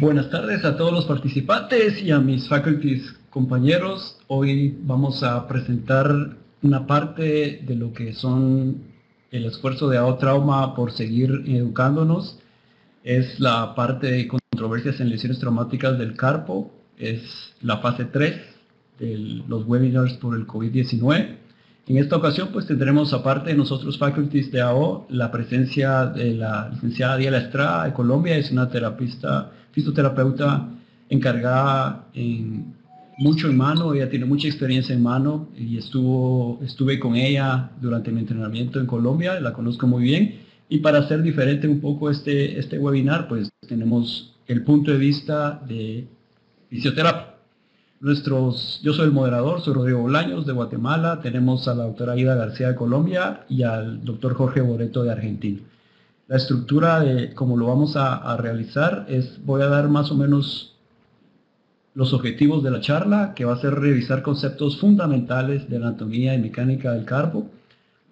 Buenas tardes a todos los participantes y a mis faculties compañeros. Hoy vamos a presentar una parte de lo que son el esfuerzo de AO Trauma por seguir educándonos. Es la parte de controversias en lesiones traumáticas del carpo. Es la fase 3 de los webinars por el COVID-19. En esta ocasión pues tendremos aparte de nosotros faculties de AO la presencia de la licenciada Diela Estrada de Colombia, es una terapista, fisioterapeuta encargada en mucho en mano, ella tiene mucha experiencia en mano y estuvo, estuve con ella durante mi entrenamiento en Colombia, la conozco muy bien y para hacer diferente un poco este, este webinar pues tenemos el punto de vista de fisioterapia. Nuestros, yo soy el moderador, soy Rodrigo Bolaños de Guatemala, tenemos a la doctora Ida García de Colombia y al doctor Jorge Boreto de Argentina. La estructura de cómo lo vamos a, realizar es, voy a dar más o menos los objetivos de la charla, que va a ser revisar conceptos fundamentales de anatomía y mecánica del carpo,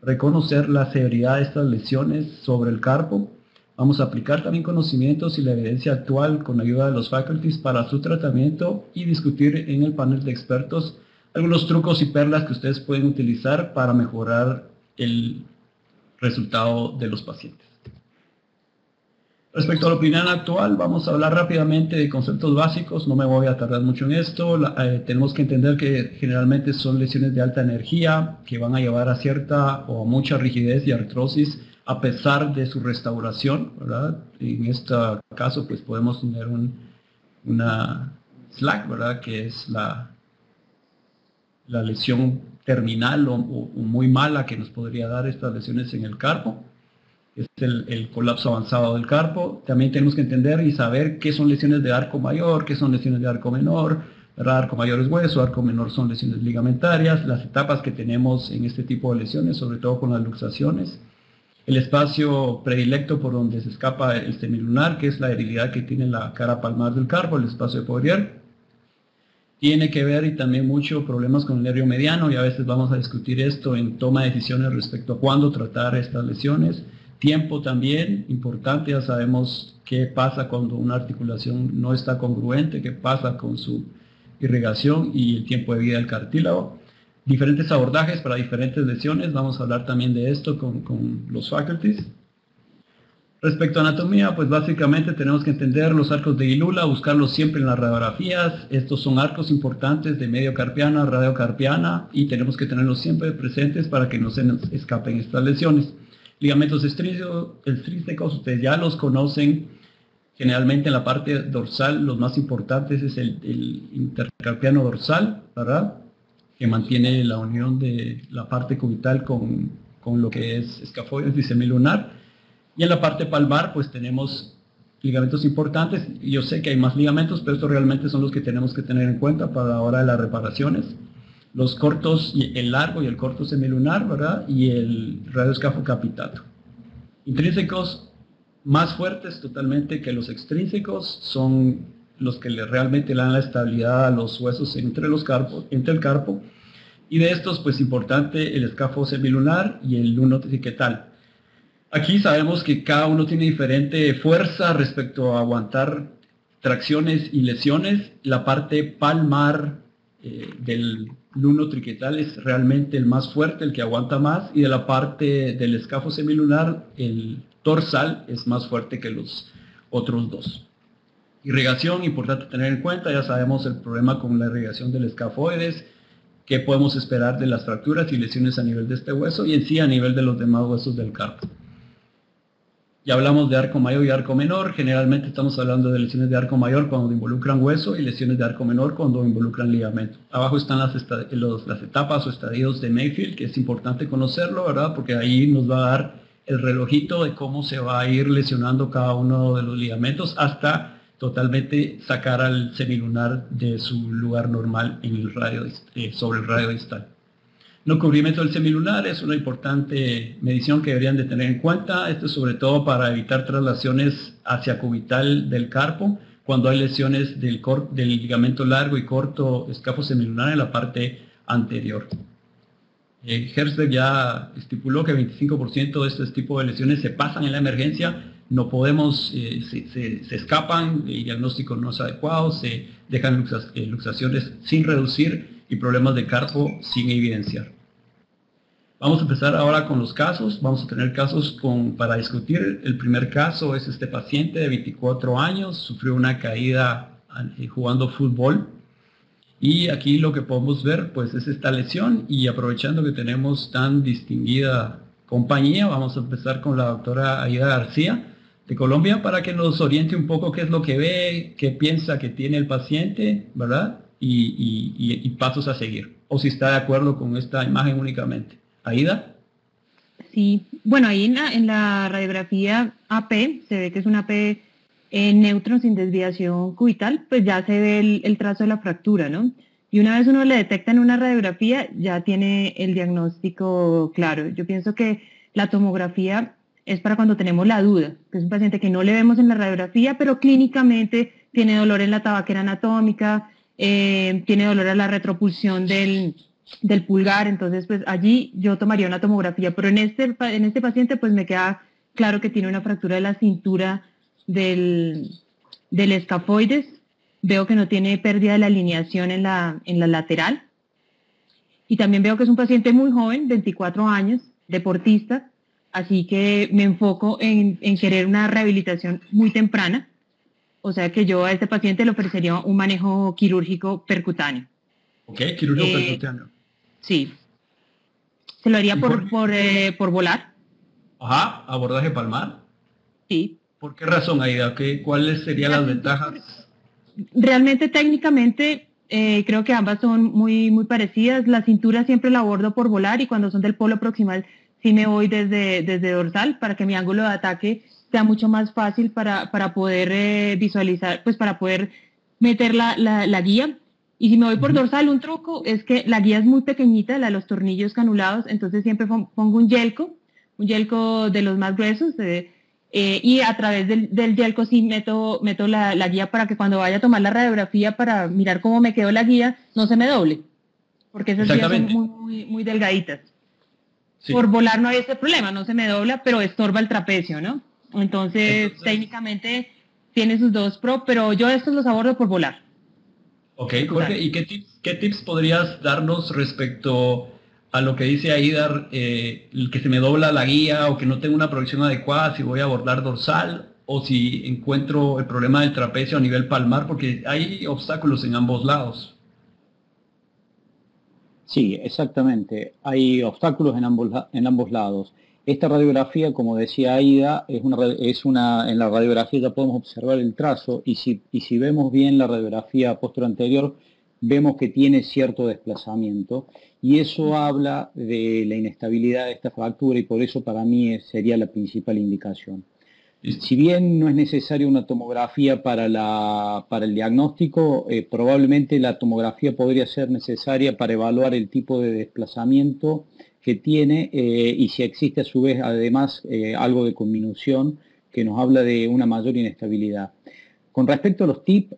reconocer la severidad de estas lesiones sobre el carpo, Vamos a aplicar también conocimientos y la evidencia actual con ayuda de los faculties para su tratamiento y discutir en el panel de expertos algunos trucos y perlas que ustedes pueden utilizar para mejorar el resultado de los pacientes. Respecto a la opinión actual, vamos a hablar rápidamente de conceptos básicos, no me voy a tardar mucho en esto. Eh, tenemos que entender que generalmente son lesiones de alta energía que van a llevar a cierta o mucha rigidez y artrosis a pesar de su restauración. En este caso, pues podemos tener una slack, ¿verdad? Que es la, la lesión terminal o, muy mala que nos podría dar estas lesiones en el carpo. Es el, colapso avanzado del carpo. También tenemos que entender y saber qué son lesiones de arco mayor, qué son lesiones de arco menor. ¿verdad? Arco mayor es hueso, arco menor son lesiones ligamentarias. Las etapas que tenemos en este tipo de lesiones, sobre todo con las luxaciones el espacio predilecto por donde se escapa el semilunar, que es la debilidad que tiene la cara palmar del carpo, el espacio de Poirier. Tiene que ver y también mucho problemas con el nervio mediano y a veces vamos a discutir esto en toma de decisiones respecto a cuándo tratar estas lesiones. Tiempo también, importante, ya sabemos qué pasa cuando una articulación no está congruente, qué pasa con su irrigación y el tiempo de vida del cartílago diferentes abordajes para diferentes lesiones. Vamos a hablar también de esto con, los faculties. Respecto a anatomía, pues básicamente tenemos que entender los arcos de Ilula, buscarlos siempre en las radiografías. Estos son arcos importantes de medio carpiana, radiocarpiana y tenemos que tenerlos siempre presentes para que no se nos escapen estas lesiones. Ligamentos extrínsecos, ustedes ya los conocen. Generalmente en la parte dorsal, los más importantes es el, el intercarpiano dorsal, ¿verdad? que mantiene la unión de la parte cubital con, con lo que es escafoides semilunar. Y en la parte palmar, pues tenemos ligamentos importantes. Yo sé que hay más ligamentos, pero estos realmente son los que tenemos que tener en cuenta para la hora de las reparaciones. Los cortos, el largo y el corto semilunar, ¿verdad? Y el radioescafo capitato. Intrínsecos más fuertes totalmente que los extrínsecos son los que le realmente le dan la estabilidad a los huesos entre, los carpos, entre el carpo. Y de estos, pues importante el escafo semilunar y el luno etiquetal. Aquí sabemos que cada uno tiene diferente fuerza respecto a aguantar tracciones y lesiones. La parte palmar eh, del luno triquetal es realmente el más fuerte, el que aguanta más, y de la parte del escafo semilunar, el dorsal es más fuerte que los otros dos. Irrigación, importante tener en cuenta, ya sabemos el problema con la irrigación del escafoides, qué podemos esperar de las fracturas y lesiones a nivel de este hueso y en sí a nivel de los demás huesos del carpo. Ya hablamos de arco mayor y arco menor, generalmente estamos hablando de lesiones de arco mayor cuando involucran hueso y lesiones de arco menor cuando involucran ligamento. Abajo están las, las etapas o estadios de Mayfield, que es importante conocerlo, ¿verdad? Porque ahí nos va a dar el relojito de cómo se va a ir lesionando cada uno de los ligamentos hasta totalmente sacar al semilunar de su lugar normal en el radio, eh, sobre el radio distal. No cubrimiento del semilunar es una importante medición que deberían de tener en cuenta. Esto es sobre todo para evitar traslaciones hacia cubital del carpo cuando hay lesiones del, ligamento largo y corto escafo semilunar en la parte anterior. Eh, Herzberg ya estipuló que 25% de este tipo de lesiones se pasan en la emergencia no podemos, eh, se, escapan, el diagnóstico no es adecuado, se dejan luxaciones sin reducir y problemas de carpo sin evidenciar. Vamos a empezar ahora con los casos. Vamos a tener casos para discutir. El primer caso es este paciente de 24 años, sufrió una caída eh, jugando fútbol. Y aquí lo que podemos ver pues es esta lesión y aprovechando que tenemos tan distinguida compañía, vamos a empezar con la doctora Aida García de Colombia para que nos oriente un poco qué es lo que ve, qué piensa que tiene el paciente, ¿verdad? Y, pasos a seguir. O si está de acuerdo con esta imagen únicamente. Aida. Sí, bueno, ahí en la, radiografía AP se ve que es una AP en neutro sin desviación cubital, pues ya se ve el, el, trazo de la fractura, ¿no? Y una vez uno le detecta en una radiografía, ya tiene el diagnóstico claro. Yo pienso que la tomografía es para cuando tenemos la duda, que es un paciente que no le vemos en la radiografía, pero clínicamente tiene dolor en la tabaquera anatómica, eh, tiene dolor a la retropulsión del, pulgar, entonces pues allí yo tomaría una tomografía, pero en este, en este paciente pues me queda claro que tiene una fractura de la cintura del, del escafoides, veo que no tiene pérdida de la alineación en la, en la lateral, y también veo que es un paciente muy joven, 24 años, deportista, Así que me enfoco en, querer una rehabilitación muy temprana. O sea que yo a este paciente le ofrecería un manejo quirúrgico percutáneo. Ok, quirúrgico eh, percutáneo. Sí. Se lo haría por, por, eh, por, volar. Ajá, abordaje palmar. Sí. ¿Por qué razón, Aida? ¿Qué, ¿Cuáles serían las ventajas? Realmente técnicamente eh, creo que ambas son muy, muy parecidas. La cintura siempre la abordo por volar y cuando son del polo proximal si me voy desde, desde dorsal para que mi ángulo de ataque sea mucho más fácil para, para poder eh, visualizar, pues para poder meter la, la, guía. Y si me voy por dorsal, un truco es que la guía es muy pequeñita, la de los tornillos canulados, entonces siempre pongo un yelco, un yelco de los más gruesos, eh, eh, y a través del, del yelco sí meto, meto la, la, guía para que cuando vaya a tomar la radiografía para mirar cómo me quedó la guía, no se me doble, porque esas guías son muy, muy, muy delgaditas. Por volar no hay ese problema, no se me dobla, pero estorba el trapecio, ¿no? Entonces, técnicamente tiene sus dos pro, pero yo estos los abordo por volar. Ok, Jorge, ¿y qué tips, qué tips podrías darnos respecto a lo que dice Aidar, eh, que se me dobla la guía o que no tengo una proyección adecuada si voy a abordar dorsal o si encuentro el problema del trapecio a nivel palmar, porque hay obstáculos en ambos lados? Sí, exactamente. Hay obstáculos en ambos, en ambos lados. Esta radiografía, como decía Aida, es una, es una, en la radiografía ya podemos observar el trazo y si, y si vemos bien la radiografía posterior anterior, vemos que tiene cierto desplazamiento y eso habla de la inestabilidad de esta fractura y por eso para mí sería la principal indicación. Si bien no es necesaria una tomografía para, la, para el diagnóstico, eh, probablemente la tomografía podría ser necesaria para evaluar el tipo de desplazamiento que tiene eh, y si existe a su vez además eh, algo de conminución que nos habla de una mayor inestabilidad. Con respecto a los TIP,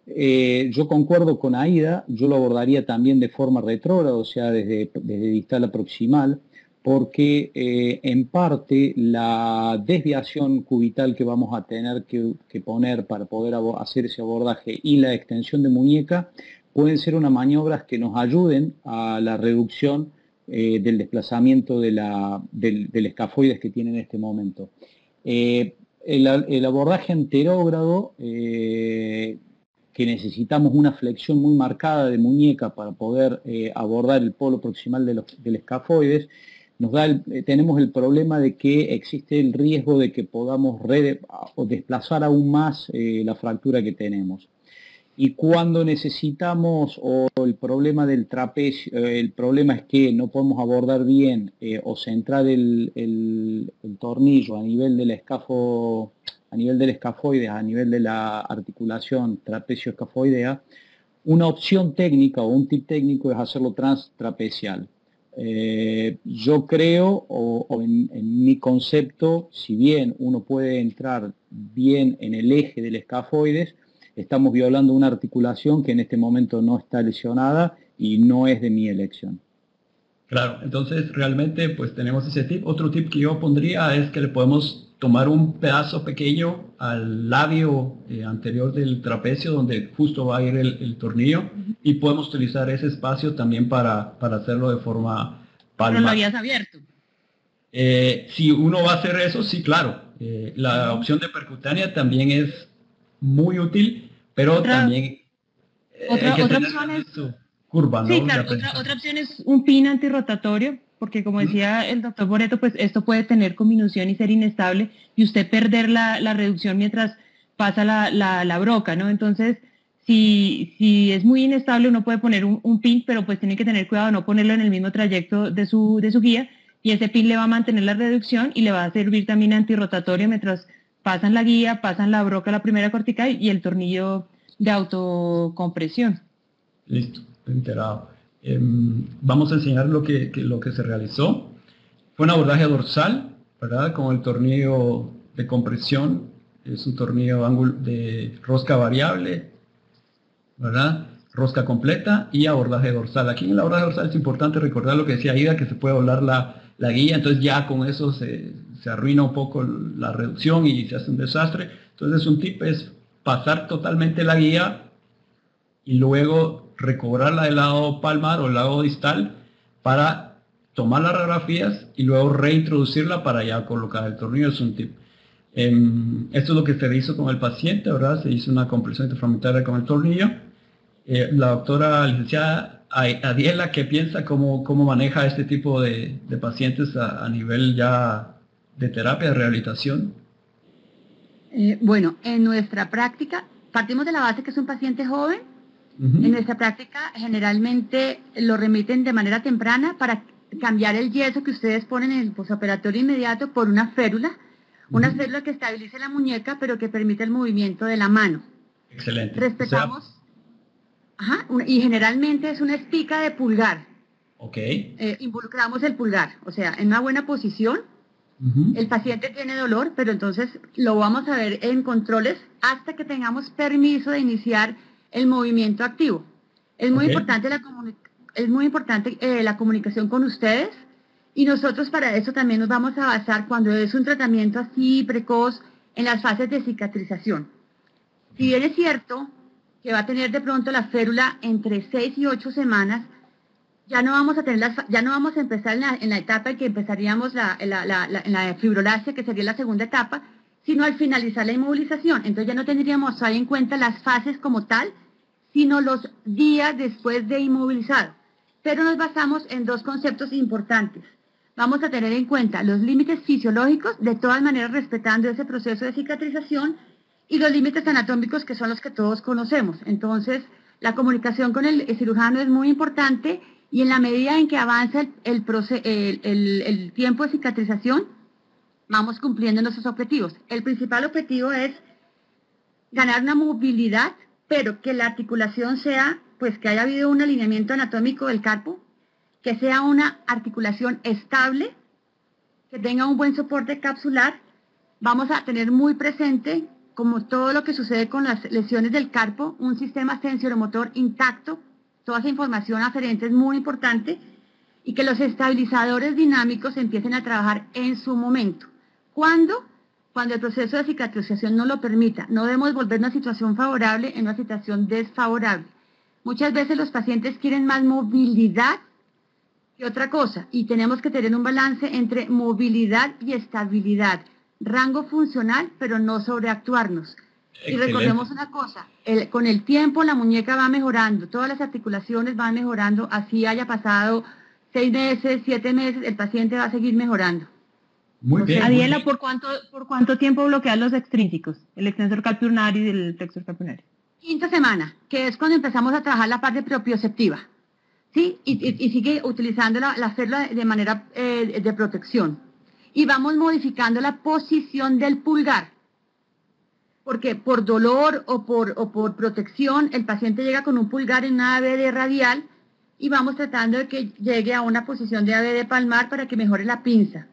yo concuerdo con AIDA, yo lo abordaría también de forma retrógrada, o sea, desde, desde distal a proximal porque eh, en parte la desviación cubital que vamos a tener que, poner para poder hacer ese abordaje y la extensión de muñeca pueden ser unas maniobras que nos ayuden a la reducción eh, del desplazamiento del, escafoides que tiene en este momento. Eh, el, abordaje anterógrado, que necesitamos una flexión muy marcada de muñeca para poder abordar el polo proximal del escafoides, eh, tenemos el problema de que existe el riesgo de que podamos o desplazar aún más eh, la fractura que tenemos. Y cuando necesitamos, o el problema del trapecio, eh, el problema es que no podemos abordar bien o centrar el, tornillo a nivel del escafo, a nivel del escafoide, a nivel de la articulación trapecio-escafoidea, una opción técnica o un tip técnico es hacerlo transtrapecial. Eh, yo creo, o, en, mi concepto, si bien uno puede entrar bien en el eje del escafoides, estamos violando una articulación que en este momento no está lesionada y no es de mi elección. Claro, entonces realmente pues tenemos ese tip. Otro tip que yo pondría es que le podemos tomar un pedazo pequeño al labio eh, anterior del trapecio donde justo va a ir el, tornillo y podemos utilizar ese espacio también para, para hacerlo de forma palmar. Pero lo habías abierto. Eh, si uno va a hacer eso, sí, claro. Eh, la opción de percutánea también es muy útil, pero también otra, opción es curva, Sí, claro, otra, opción es un pin antirrotatorio porque como decía el doctor Boreto, pues esto puede tener combinación y ser inestable y usted perder la, reducción mientras pasa la, broca, ¿no? Entonces, si, si, es muy inestable, uno puede poner un, pin, pero pues tiene que tener cuidado de no ponerlo en el mismo trayecto de su, de su guía y ese pin le va a mantener la reducción y le va a servir también antirrotatorio mientras pasan la guía, pasan la broca, la primera cortical y el tornillo de autocompresión. Listo, enterado. Em, vamos a enseñar lo que, lo que se realizó. Fue un abordaje dorsal, ¿verdad? Con el tornillo de compresión, es un tornillo de rosca variable, ¿verdad? Rosca completa y abordaje dorsal. Aquí en el abordaje dorsal es importante recordar lo que decía Ida, que se puede doblar la, la guía, entonces ya con eso se, se, arruina un poco la reducción y se hace un desastre. Entonces un tip es pasar totalmente la guía y luego recobrarla del lado palmar o el lado distal para tomar las radiografías y luego reintroducirla para ya colocar el tornillo. Es un tip. Em, esto es lo que se hizo con el paciente, ¿verdad? Se hizo una compresión interfragmentaria con el tornillo. Eh, la doctora licenciada Adiela, ¿qué piensa cómo, cómo maneja este tipo de, pacientes a, nivel ya de terapia, de rehabilitación? Eh, bueno, en nuestra práctica partimos de la base que es un paciente joven en nuestra práctica generalmente lo remiten de manera temprana para cambiar el yeso que ustedes ponen en el posoperatorio inmediato por una férula, una férula que estabilice la muñeca pero que permite el movimiento de la mano. Excelente. Respetamos, ajá, y generalmente es una espica de pulgar. Ok. Eh, involucramos el pulgar, o sea, en una buena posición. El paciente tiene dolor, pero entonces lo vamos a ver en controles hasta que tengamos permiso de iniciar el movimiento activo. Es muy importante, la, es muy importante eh, la comunicación con ustedes y nosotros para eso también nos vamos a basar cuando es un tratamiento así precoz en las fases de cicatrización. Si bien es cierto que va a tener de pronto la férula entre 6 y 8 semanas, ya no vamos a tener las, ya no vamos a empezar en la, etapa en que empezaríamos la, la, la fibrolasia, que sería la segunda etapa, sino al finalizar la inmovilización. Entonces ya no tendríamos ahí en cuenta las fases como tal, sino los días después de inmovilizado. Pero nos basamos en dos conceptos importantes. Vamos a tener en cuenta los límites fisiológicos, de todas maneras respetando ese proceso de cicatrización, y los límites anatómicos que son los que todos conocemos. Entonces, la comunicación con el cirujano es muy importante y en la medida en que avanza el, tiempo de cicatrización, vamos cumpliendo nuestros objetivos. El principal objetivo es ganar una movilidad, pero que la articulación sea, pues que haya habido un alineamiento anatómico del carpo, que sea una articulación estable, que tenga un buen soporte capsular. Vamos a tener muy presente, como todo lo que sucede con las lesiones del carpo, un sistema sensoromotor intacto. Toda esa información aferente es muy importante y que los estabilizadores dinámicos empiecen a trabajar en su momento. ¿Cuándo? Cuando el proceso de cicatrización no lo permita. No debemos volver una situación favorable en una situación desfavorable. Muchas veces los pacientes quieren más movilidad que otra cosa y tenemos que tener un balance entre movilidad y estabilidad. Rango funcional, pero no sobreactuarnos. Y recordemos una cosa, con el tiempo la muñeca va mejorando, todas las articulaciones van mejorando, así haya pasado seis meses, siete meses, el paciente va a seguir mejorando. Muy bien. Adiela, ¿por cuánto, ¿por cuánto tiempo bloquean los extrínsecos? El extensor calpurnario y el flexor calpurnario. Quinta semana, que es cuando empezamos a trabajar la parte propioceptiva. ¿Sí? Y, sigue utilizando la, la de manera eh, de protección. Y vamos modificando la posición del pulgar. Porque por dolor o por, o por protección, el paciente llega con un pulgar en una ABD radial y vamos tratando de que llegue a una posición de ABD palmar para que mejore la pinza.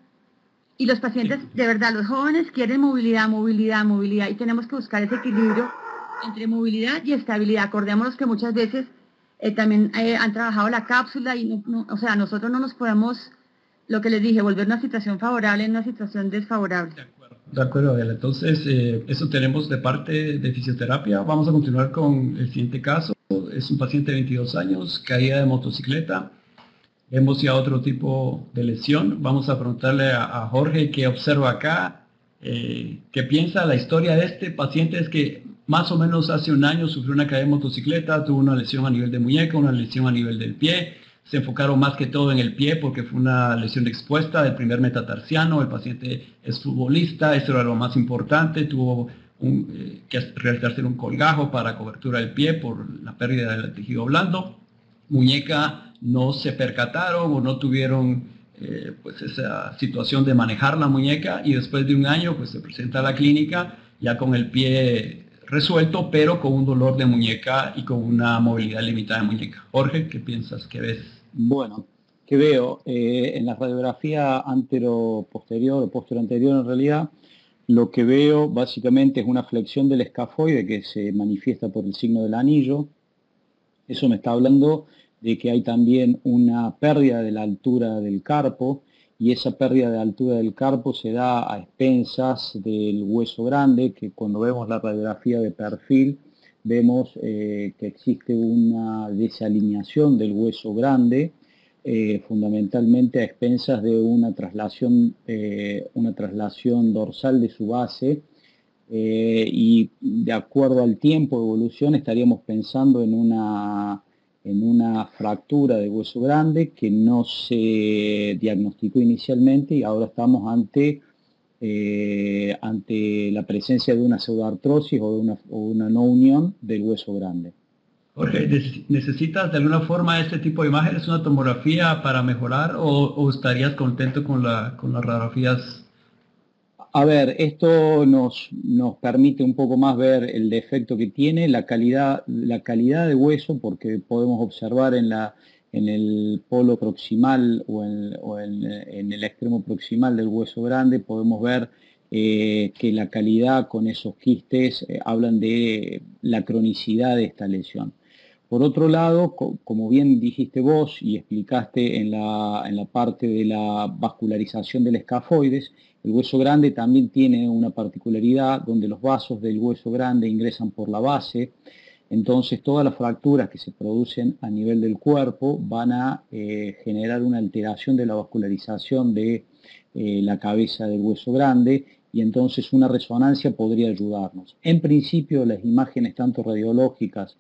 Y los pacientes, de verdad, los jóvenes quieren movilidad, movilidad, movilidad y tenemos que buscar ese equilibrio entre movilidad y estabilidad. Acordémonos que muchas veces eh, también eh, han trabajado la cápsula y, o sea, nosotros no nos podemos, lo que les dije, volver una situación favorable en una situación desfavorable. De acuerdo. De acuerdo, Adela. Entonces, eh, eso tenemos de parte de fisioterapia. Vamos a continuar con el siguiente caso. Es un paciente de 22 años, caída de motocicleta. Hemos ya otro tipo de lesión. Vamos a preguntarle a, Jorge qué observa acá, eh, qué piensa. La historia de este paciente es que más o menos hace un año sufrió una caída de motocicleta, tuvo una lesión a nivel de muñeca, una lesión a nivel del pie. Se enfocaron más que todo en el pie porque fue una lesión expuesta del primer metatarsiano. El paciente es futbolista, eso era lo más importante. Tuvo eh, que realizarse un colgajo para cobertura del pie por la pérdida del tejido blando. Muñeca no se percataron o no tuvieron eh, pues esa situación de manejar la muñeca y después de un año pues se presenta a la clínica ya con el pie resuelto, pero con un dolor de muñeca y con una movilidad limitada de muñeca. Jorge, ¿qué piensas? ¿Qué ves? Bueno, ¿qué veo? Eh, en la radiografía antero-posterior o posterior-anterior en realidad, lo que veo básicamente es una flexión del escafoide que se manifiesta por el signo del anillo. Eso me está hablando de que hay también una pérdida de la altura del carpo, y esa pérdida de altura del carpo se da a expensas del hueso grande, que cuando vemos la radiografía de perfil vemos eh, que existe una desalineación del hueso grande, eh, fundamentalmente a expensas de una traslación, eh, una traslación dorsal de su base, y de acuerdo al tiempo de evolución estaríamos pensando en una en una fractura de hueso grande que no se diagnosticó inicialmente y ahora estamos ante, eh, ante la presencia de una pseudoartrosis o de una, una no unión del hueso grande. Jorge, ¿necesitas de alguna forma este tipo de imágenes, una tomografía para mejorar o, estarías contento con, la, con las radiografías a ver, esto nos, nos, permite un poco más ver el defecto que tiene, la calidad, la calidad de hueso, porque podemos observar en, la, en el polo proximal o, en, el extremo proximal del hueso grande, podemos ver eh, que la calidad con esos quistes eh, hablan de la cronicidad de esta lesión. Por otro lado, como bien dijiste vos y explicaste en la, en la parte de la vascularización del escafoides, el hueso grande también tiene una particularidad donde los vasos del hueso grande ingresan por la base, entonces todas las fracturas que se producen a nivel del cuerpo van a eh, generar una alteración de la vascularización de eh, la cabeza del hueso grande y entonces una resonancia podría ayudarnos. En principio las imágenes tanto radiológicas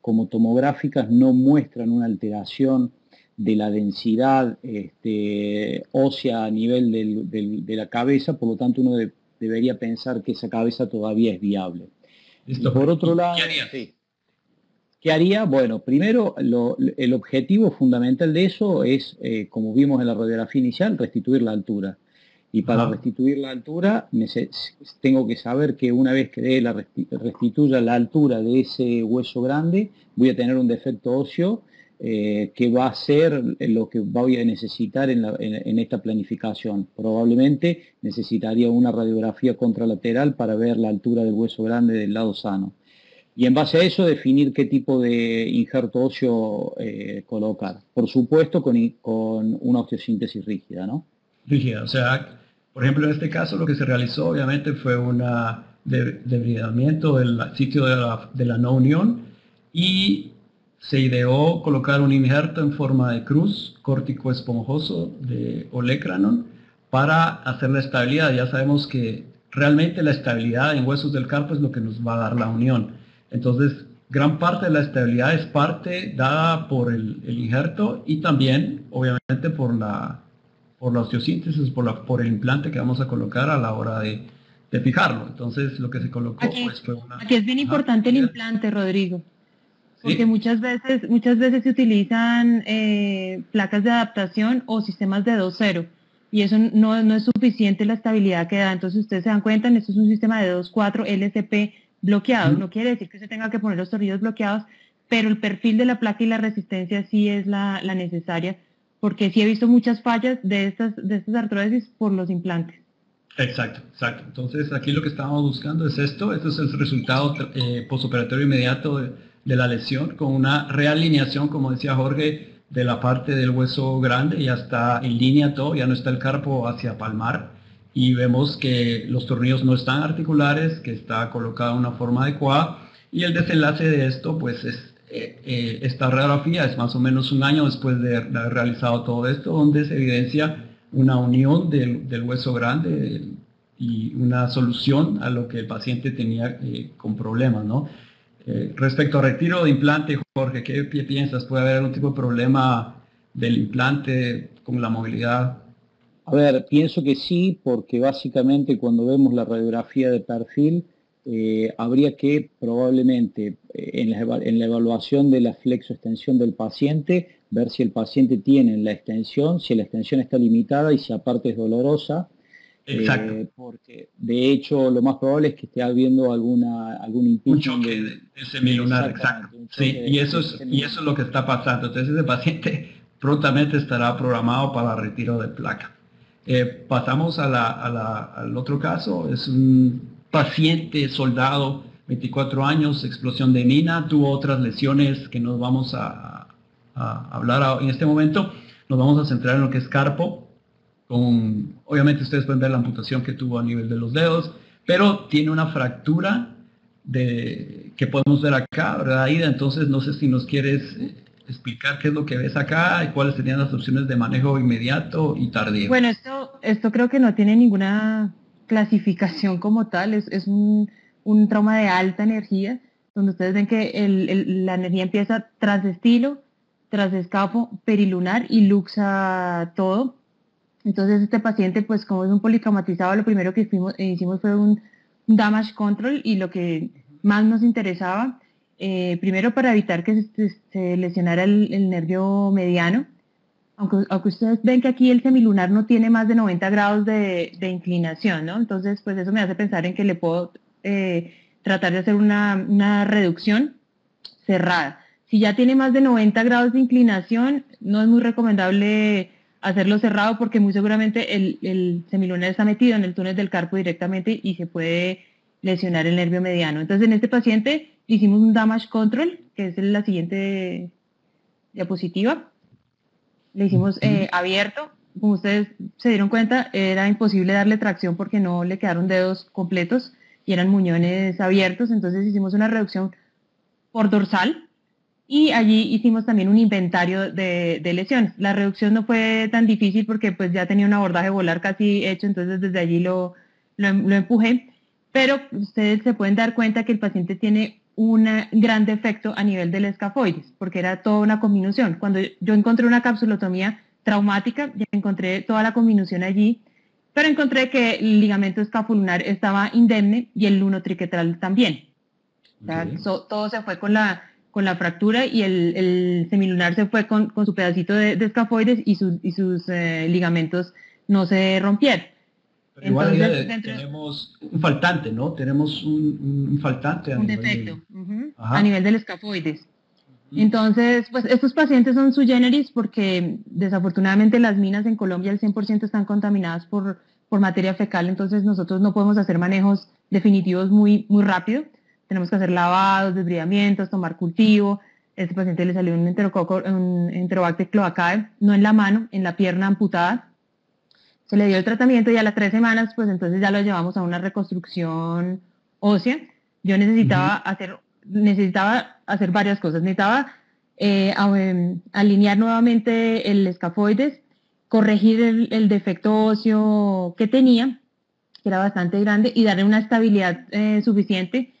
como tomográficas no muestran una alteración de la densidad este, ósea a nivel de la cabeza, por lo tanto uno debería pensar que esa cabeza todavía es viable. por otro lado, ¿qué haría? Bueno, primero el objetivo fundamental de eso es, eh, como vimos en la radiografía inicial, restituir la altura. Y para restituir la altura, tengo que saber que una vez que la restituya la altura de ese hueso grande, voy a tener un defecto óseo eh, que va a ser lo que voy a necesitar en, esta planificación. Probablemente necesitaría una radiografía contralateral para ver la altura del hueso grande del lado sano. Y en base a eso definir qué tipo de injerto óseo eh, colocar. Por supuesto con, una osteosíntesis rígida, ¿no? Rígida, o sea, por ejemplo en este caso lo que se realizó obviamente fue un debridamiento del sitio de la, de la no unión y se ideó colocar un injerto en forma de cruz córtico esponjoso de olecranon para hacer la estabilidad. Ya sabemos que realmente la estabilidad en huesos del carpo es lo que nos va a dar la unión. Entonces, gran parte de la estabilidad es parte dada por el, injerto y también, obviamente, por la, por la osteosíntesis, por, la, por el implante que vamos a colocar a la hora de, fijarlo. Entonces, lo que se colocó pues, fue una... Aquí es bien importante el implante, Rodrigo. Porque muchas veces, muchas veces se utilizan eh, placas de adaptación o sistemas de 2.0 y eso no, es suficiente la estabilidad que da. Entonces ustedes se dan cuenta, esto es un sistema de 2.4 LCP bloqueado. No quiere decir que se tenga que poner los tornillos bloqueados, pero el perfil de la placa y la resistencia sí es la, necesaria, porque sí he visto muchas fallas de estas, de estas artrosis por los implantes. Exacto, exacto. Entonces aquí lo que estábamos buscando es esto, esto es el resultado eh, postoperatorio inmediato de, de la lesión con una realineación, como decía Jorge, de la parte del hueso grande, ya está en línea todo, ya no está el carpo hacia palmar y vemos que los tornillos no están articulares, que está colocada de una forma adecuada y el desenlace de esto pues es eh, eh, esta radiografía es más o menos un año después de, haber realizado todo esto donde se evidencia una unión del, hueso grande y una solución a lo que el paciente tenía eh, con problemas, ¿no? respecto al retiro de implante, Jorge, ¿qué piensas? ¿Puede haber algún tipo de problema del implante con la movilidad? A ver, pienso que sí, porque básicamente cuando vemos la radiografía de perfil, eh, habría que probablemente eh, en la, evaluación de la flexoextensión del paciente, ver si el paciente tiene la extensión, si la extensión está limitada y si aparte es dolorosa. Exacto. Eh, porque de hecho lo más probable es que esté habiendo alguna, algún impulso. Un choque de semilunar, exacto. Sí, y eso, es, y eso es lo que está pasando. Entonces ese paciente prontamente estará programado para retiro de placa. Eh, pasamos al otro caso, es un paciente soldado, 24 años, explosión de mina, tuvo otras lesiones que nos vamos a, hablar en este momento. Nos vamos a centrar en lo que es carpo, con, obviamente ustedes pueden ver la amputación que tuvo a nivel de los dedos, pero tiene una fractura que podemos ver acá, ¿verdad, Aida? Entonces, no sé si nos quieres eh, explicar qué es lo que ves acá y cuáles serían las opciones de manejo inmediato y tardío. Bueno, esto, esto creo que no tiene ninguna clasificación como tal, es, es un, un, trauma de alta energía, donde ustedes ven que el, la energía empieza tras estilo, tras escafo, perilunar y luxa todo. Entonces este paciente, pues como es un policamatizado, lo primero que hicimos fue un damage control y lo que más nos interesaba eh, primero para evitar que se, lesionara el, nervio mediano, aunque, ustedes ven que aquí el semilunar no tiene más de 90 grados de, inclinación, ¿no? Entonces, pues eso me hace pensar en que le puedo eh, tratar de hacer una, reducción cerrada. Si ya tiene más de 90 grados de inclinación, no es muy recomendable hacerlo cerrado porque muy seguramente el, el semilunar está metido en el túnel del carpo directamente y se puede lesionar el nervio mediano. Entonces, en este paciente hicimos un damage control, que es la siguiente diapositiva. Le hicimos eh, abierto. Como ustedes se dieron cuenta, era imposible darle tracción porque no le quedaron dedos completos y eran muñones abiertos. Entonces hicimos una reducción por dorsal y allí hicimos también un inventario de, lesiones. La reducción no fue tan difícil porque pues ya tenía un abordaje volar casi hecho, entonces desde allí lo, lo empujé. Pero ustedes se pueden dar cuenta que el paciente tiene un gran defecto a nivel del escafoides, porque era toda una combinación. Cuando yo encontré una capsulotomía traumática, ya encontré toda la combinación allí, pero encontré que el ligamento escapulunar estaba indemne y el lunotriquetral también. todo se fue con la, con la fractura y el, semilunar se fue con, su pedacito de, escafoides y, sus eh, ligamentos no se rompieron igual tenemos un faltante, ¿no? Tenemos un, faltante. A un defecto a nivel del escafoides. Entonces, pues estos pacientes son su generis porque desafortunadamente las minas en Colombia al 100% están contaminadas por, por materia fecal, entonces nosotros no podemos hacer manejos definitivos muy, muy rápido. Tenemos que hacer lavados, desbridamientos, tomar cultivo. Este paciente le salió un enterococo, un enterobacter cloacae, no en la mano, en la pierna amputada se le dio el tratamiento y a las tres semanas, pues entonces ya lo llevamos a una reconstrucción ósea. Yo necesitaba hacer, necesitaba hacer varias cosas. Necesitaba eh, em, alinear nuevamente el escafoides, corregir el, defecto óseo que tenía, que era bastante grande, y darle una estabilidad eh, suficiente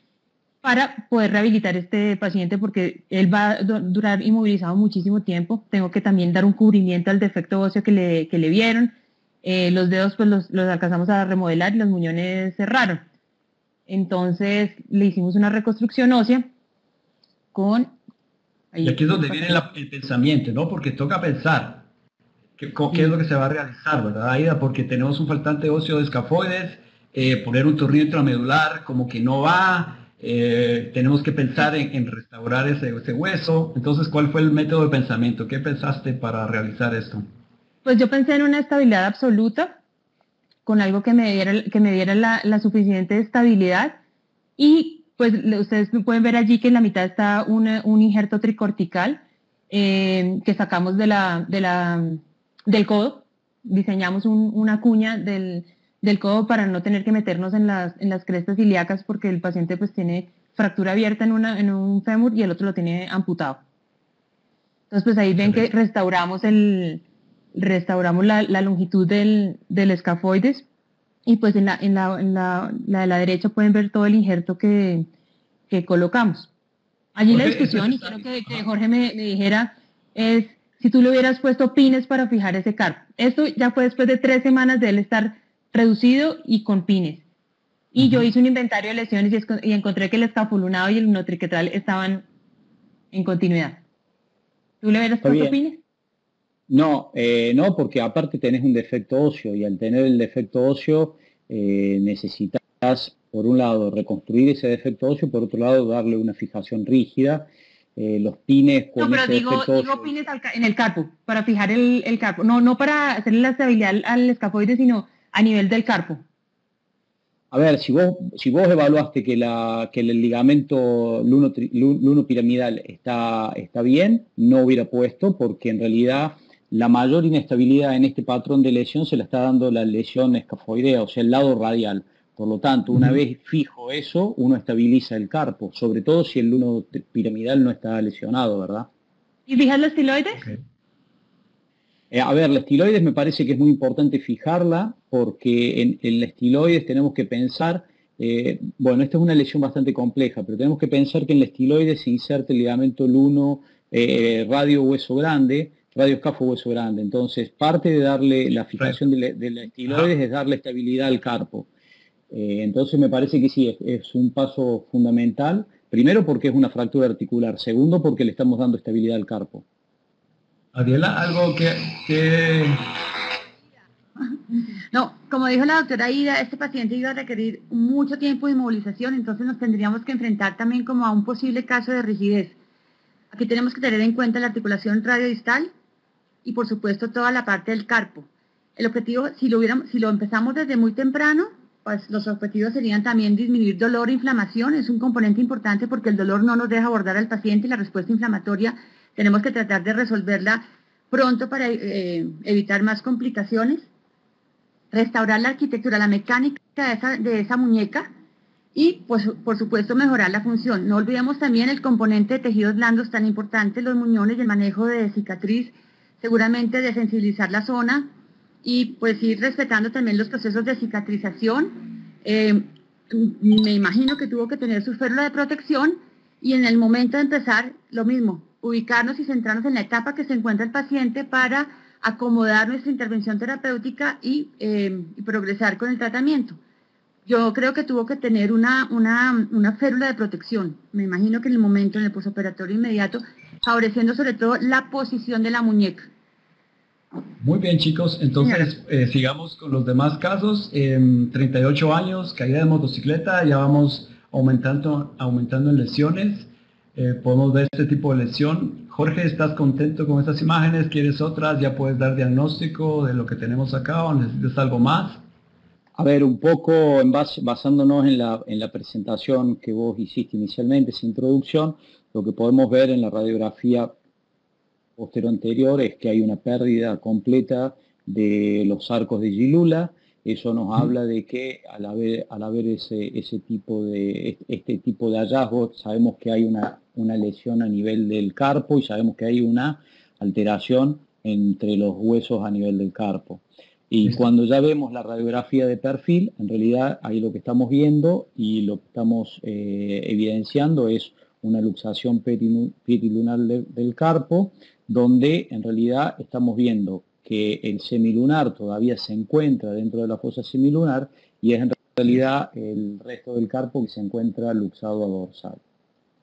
para poder rehabilitar este paciente porque él va a durar inmovilizado muchísimo tiempo. Tengo que también dar un cubrimiento al defecto óseo que le, que le vieron eh, los dedos pues los, alcanzamos a remodelar y los muñones cerraron. Entonces le hicimos una reconstrucción ósea con... y aquí es donde viene el pensamiento, ¿no? Porque toca pensar qué, es lo que se va a realizar, ¿verdad, Aida? Porque tenemos un faltante óseo de escafoides, eh, poner un tornillo intramedular como que no va, eh, tenemos que pensar en, restaurar ese, hueso. Entonces, ¿cuál fue el método de pensamiento? ¿Qué pensaste para realizar esto? Pues yo pensé en una estabilidad absoluta, con algo que me diera, que me diera la, suficiente estabilidad. Y pues ustedes pueden ver allí que en la mitad está un injerto tricortical eh, que sacamos de la, de la, del codo, diseñamos una cuña del, del codo para no tener que meternos en las, en las crestas ilíacas porque el paciente pues tiene fractura abierta en, una, en un fémur y el otro lo tiene amputado. Entonces pues ahí ven que restauramos, el, restauramos la, longitud del, del, escafoides y pues en la, en, la, en la, la, de la derecha pueden ver todo el injerto que, que colocamos. Allí la discusión, y quiero que, Jorge me, me dijera, es si tú le hubieras puesto pines para fijar ese carpo. Esto ya fue después de tres semanas de él estar reducido y con pines. Y yo hice un inventario de lesiones y, encontré que el escapulunado y el notriquetral estaban en continuidad. ¿Tú le hubieras puesto pines? No, eh, no, porque aparte tenés un defecto óseo y al tener el defecto óseo eh, necesitas, por un lado, reconstruir ese defecto óseo, por otro lado, darle una fijación rígida. Eh, los pines con No, pero digo, digo pines en el carpo, para fijar el, el carpo. No, no para hacerle la estabilidad al escafoide, sino a nivel del carpo? A ver, si vos, si vos evaluaste que, la, que el ligamento luno, piramidal está, está bien, no hubiera puesto porque en realidad la mayor inestabilidad en este patrón de lesión se la está dando la lesión escafoidea, o sea, el lado radial. Por lo tanto, una vez fijo eso, uno estabiliza el carpo, sobre todo si el luno piramidal no está lesionado, ¿verdad? ¿Y fijas los estiloides? Eh, a ver, la estiloides me parece que es muy importante fijarla porque en, en la estiloides tenemos que pensar, eh, bueno, esta es una lesión bastante compleja, pero tenemos que pensar que en la estiloides se inserta el ligamento luno eh, radio hueso grande, radio escafo hueso grande. Entonces, parte de darle la fijación de la, estiloides es darle estabilidad al carpo. entonces, me parece que sí, es, es un paso fundamental. Primero porque es una fractura articular, segundo porque le estamos dando estabilidad al carpo. Adiela, algo que, No, como dijo la doctora Ida, este paciente iba a requerir mucho tiempo de inmovilización, entonces nos tendríamos que enfrentar también como a un posible caso de rigidez. Aquí tenemos que tener en cuenta la articulación radiodistal y por supuesto toda la parte del carpo. El objetivo, si lo, si lo empezamos desde muy temprano, pues los objetivos serían también disminuir dolor e inflamación, es un componente importante porque el dolor no nos deja abordar al paciente y la respuesta inflamatoria tenemos que tratar de resolverla pronto para eh, evitar más complicaciones, restaurar la arquitectura, la mecánica de esa, muñeca y, pues, por supuesto, mejorar la función. No olvidemos también el componente de tejidos blandos tan importante, los muñones y el manejo de cicatriz, seguramente de sensibilizar la zona y pues ir respetando también los procesos de cicatrización. Eh, me imagino que tuvo que tener su férula de protección y en el momento de empezar, lo mismo, ubicarnos y centrarnos en la etapa que se encuentra el paciente para acomodar nuestra intervención terapéutica y, eh, progresar con el tratamiento. Yo creo que tuvo que tener una, una, férula de protección, me imagino que en el momento, en el posoperatorio inmediato, favoreciendo sobre todo la posición de la muñeca. Muy bien chicos, entonces eh, sigamos con los demás casos. 38 años, caída de motocicleta, ya vamos aumentando, aumentando en lesiones. Eh, podemos ver este tipo de lesión. Jorge, ¿estás contento con estas imágenes? ¿Quieres otras? ¿Ya puedes dar diagnóstico de lo que tenemos acá o necesitas algo más? A ver, un poco en base, basándonos en la, en la presentación que vos hiciste inicialmente, esa introducción, lo que podemos ver en la radiografía posterior anterior es que hay una pérdida completa de los arcos de Gilula, eso nos habla de que al haber, al haber ese, ese tipo de, este tipo de hallazgos, sabemos que hay una, una lesión a nivel del carpo y sabemos que hay una alteración entre los huesos a nivel del carpo. Y cuando ya vemos la radiografía de perfil, en realidad ahí lo que estamos viendo y lo que estamos eh, evidenciando es una luxación perilunar del carpo, donde en realidad estamos viendo que el semilunar todavía se encuentra dentro de la fosa semilunar y es en realidad el resto del carpo que se encuentra luxado a dorsal.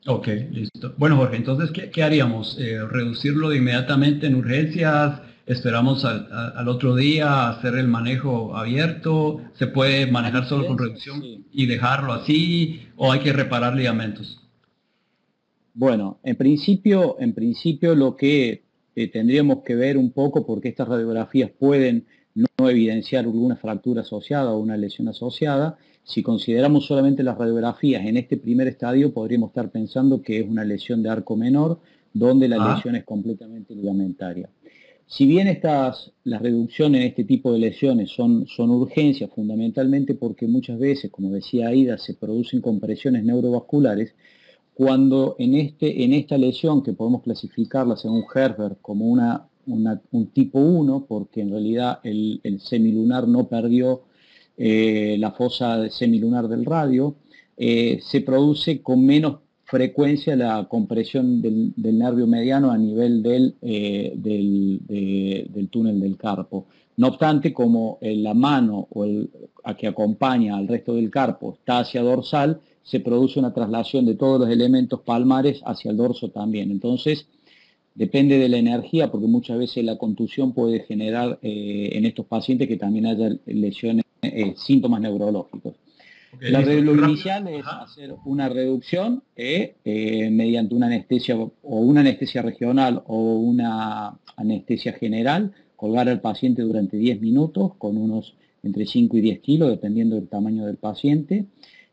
Ok, listo. Bueno, Jorge, entonces, ¿qué, haríamos? Eh, ¿Reducirlo inmediatamente en urgencias? ¿Esperamos al, otro día hacer el manejo abierto? ¿Se puede manejar solo con reducción y dejarlo así? ¿O hay que reparar ligamentos? Bueno, en principio, en principio lo que eh, tendríamos que ver un poco porque estas radiografías pueden no evidenciar alguna fractura asociada o una lesión asociada. Si consideramos solamente las radiografías en este primer estadio, podríamos estar pensando que es una lesión de arco menor, donde la ah. lesión es completamente ligamentaria. Si bien estas, las reducciones en este tipo de lesiones son, son urgencias fundamentalmente porque muchas veces, como decía Aida, se producen compresiones neurovasculares, cuando en, este, en esta lesión, que podemos clasificarla según Herbert como una, un tipo 1, porque en realidad el, semilunar no perdió eh, la fosa semilunar del radio, eh, se produce con menos frecuencia la compresión del, nervio mediano a nivel del, eh, del, túnel del carpo. No obstante, como la mano o el, a que acompaña al resto del carpo está hacia dorsal, se produce una traslación de todos los elementos palmares hacia el dorso también. Entonces, depende de la energía, porque muchas veces la contusión puede generar eh, en estos pacientes que también haya lesiones, eh, síntomas neurológicos. la lo inicial es hacer una reducción eh, mediante una anestesia o una anestesia regional o una anestesia general, colgar al paciente durante 10 minutos con unos entre 5 y 10 kilos, dependiendo del tamaño del paciente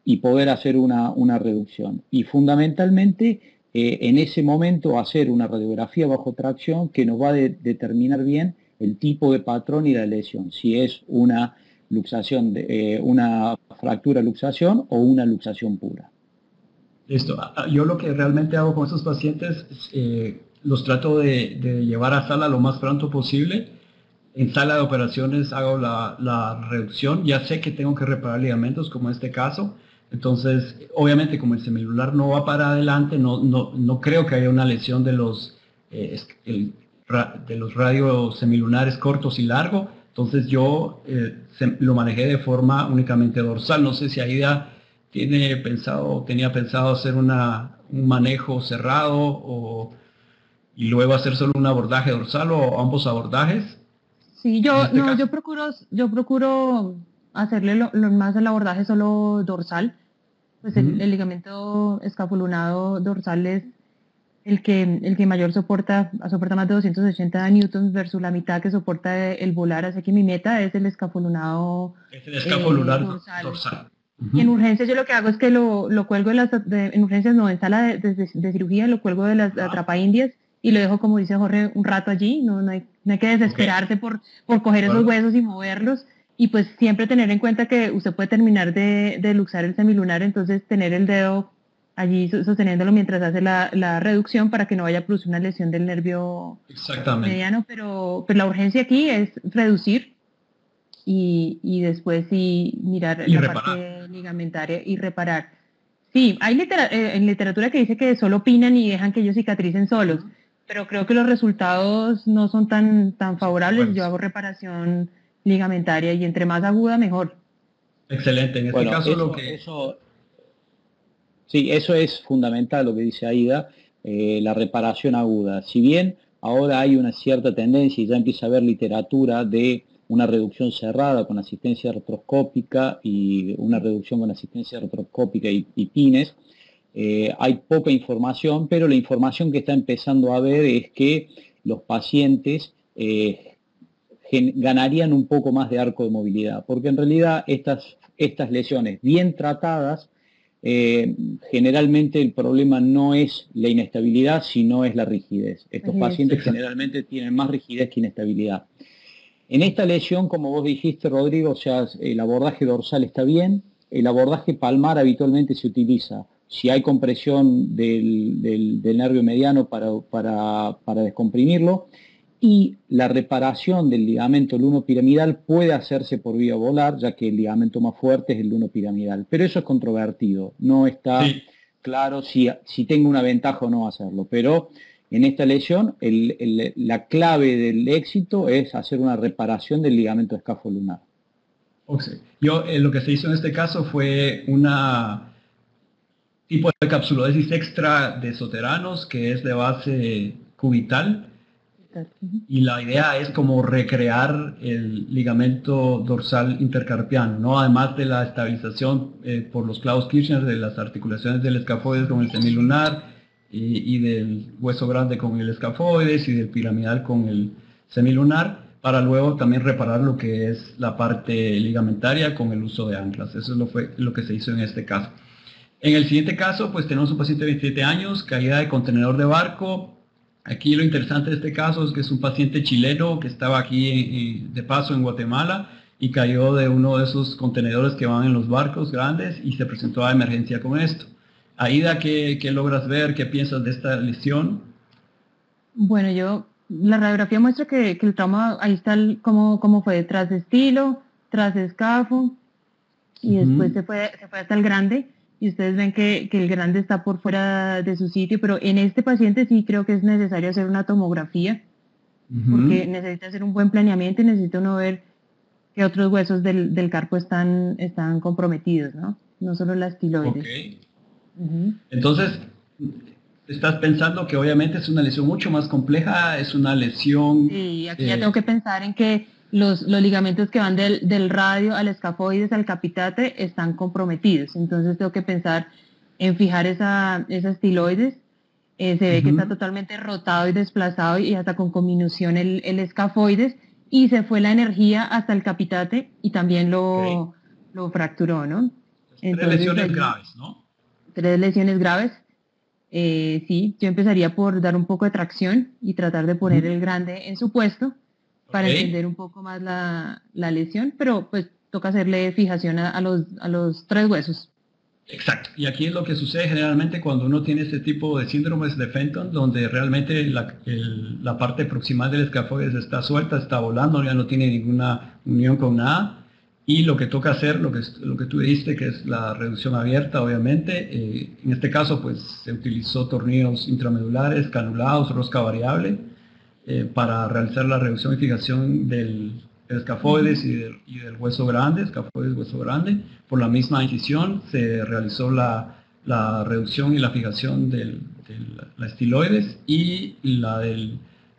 y poder hacer una, reducción. Y fundamentalmente eh, en ese momento hacer una radiografía bajo tracción que nos va a determinar bien el tipo de patrón y la lesión, si es una luxación, de, eh, una fractura luxación o una luxación pura. Listo. Ah, ah, yo lo que realmente hago con estos pacientes, eh, los trato de, llevar a sala lo más pronto posible. En sala de operaciones hago la, la, reducción. Ya sé que tengo que reparar ligamentos, como en este caso. Entonces, obviamente como el semilunar no va para adelante, no, no, creo que haya una lesión de los, eh, de los radios semilunares cortos y largos. Entonces yo eh, lo manejé de forma únicamente dorsal. No sé si Aida tiene pensado, tenía pensado hacer una, un manejo cerrado o, y luego hacer solo un abordaje dorsal o ambos abordajes. Sí, yo, este no, yo procuro, yo procuro hacerle lo, más el abordaje solo dorsal pues el, ligamento escapulonado dorsal es el que, el que mayor soporta, soporta más de 280 newtons versus la mitad que soporta el volar, así que mi meta es el escapulonado Es el eh, dorsal. Y en urgencias yo lo que hago es que lo, lo cuelgo de las, en urgencias no, en sala de, cirugía lo cuelgo de las ah. atrapa-indias y lo dejo, como dice Jorge, un rato allí, no, no, hay, no hay que desesperarse por, por coger esos huesos y moverlos, y pues siempre tener en cuenta que usted puede terminar de, luxar el semilunar, entonces tener el dedo allí sosteniéndolo mientras hace la, reducción para que no vaya a producir una lesión del nervio mediano, pero, pues la urgencia aquí es reducir y, después sí mirar la parte ligamentaria y reparar. Sí, hay eh, en literatura que dice que solo opinan y dejan que ellos cicatricen solos, pero creo que los resultados no son tan, tan favorables. Yo hago reparación ligamentaria y entre más aguda mejor. Excelente, en este caso lo que... Eso, sí, eso es fundamental lo que dice Aida, eh, la reparación aguda. Si bien ahora hay una cierta tendencia y ya empieza a haber literatura de una reducción cerrada con asistencia retroscópica y una reducción con asistencia retroscópica y, pines, eh, hay poca información, pero la información que está empezando a ver es que los pacientes eh, ganarían un poco más de arco de movilidad, porque en realidad estas, estas lesiones bien tratadas, eh, generalmente el problema no es la inestabilidad, sino es la rigidez. Estos pacientes generalmente tienen más rigidez que inestabilidad. En esta lesión, como vos dijiste, Rodrigo, o sea, el abordaje dorsal está bien, el abordaje palmar habitualmente se utiliza si hay compresión del, nervio mediano para, para, para descomprimirlo y la reparación del ligamento luno piramidal puede hacerse por vía volar, ya que el ligamento más fuerte es el luno piramidal. Pero eso es controvertido, no está claro si, si tengo una ventaja o no hacerlo. Pero en esta lesión la clave del éxito es hacer una reparación del ligamento escafolunar. Yo eh, lo que se hizo en este caso fue una tipo de capsulodesis extra de soteranos que es de base cubital y la idea es como recrear el ligamento dorsal intercarpiano, ¿no? Además de la estabilización eh, por los clavos Kirchner de las articulaciones del escafoides con el semilunar y, del hueso grande con el escafoides y del piramidal con el semilunar, para luego también reparar lo que es la parte ligamentaria con el uso de anclas. Eso es lo, fue, lo que se hizo en este caso. En el siguiente caso, pues tenemos un paciente de 27 años, caída de contenedor de barco, Aquí lo interesante de este caso es que es un paciente chileno que estaba aquí de paso en Guatemala y cayó de uno de esos contenedores que van en los barcos grandes y se presentó a emergencia con esto. Aida, ¿qué, qué logras ver? ¿Qué piensas de esta lesión? Bueno, yo, la radiografía muestra que, el trauma, ahí está cómo, cómo fue tras estilo, tras escafo, y después se fue, se fue hasta el grande y ustedes ven que, el grande está por fuera de su sitio, pero en este paciente sí creo que es necesario hacer una tomografía, porque necesita hacer un buen planeamiento y necesita uno ver qué otros huesos del, carpo están, están comprometidos, ¿no? No solo las estiloides. Entonces, estás pensando que obviamente es una lesión mucho más compleja, es una lesión... Sí, aquí ya tengo que pensar en que los, ligamentos que van del, radio al escafoides al capitate están comprometidos. Entonces tengo que pensar en fijar esa, esas estiloides. Eh, se ve que está totalmente rotado y desplazado y hasta con cominución el, escafoides y se fue la energía hasta el capitate y también lo, lo fracturó, ¿no? tres lesiones graves, ¿no? Tres lesiones graves. Eh, sí, yo empezaría por dar un poco de tracción y tratar de poner el grande en su puesto para entender un poco más la, lesión, pero pues toca hacerle fijación a, los, a los tres huesos. Exacto, y aquí es lo que sucede generalmente cuando uno tiene este tipo de síndromes de Fenton, donde realmente la, parte proximal del escafoides está suelta, está volando, ya no tiene ninguna unión con nada, y lo que toca hacer, lo que, lo que tú dijiste, que es la reducción abierta, obviamente, eh, en este caso pues se utilizó tornillos intramedulares, canulados, rosca variable, eh, para realizar la reducción y fijación del escafoides y del, hueso grande, escafoides hueso grande. Por la misma incisión se realizó la, reducción y la fijación de la estiloides y la del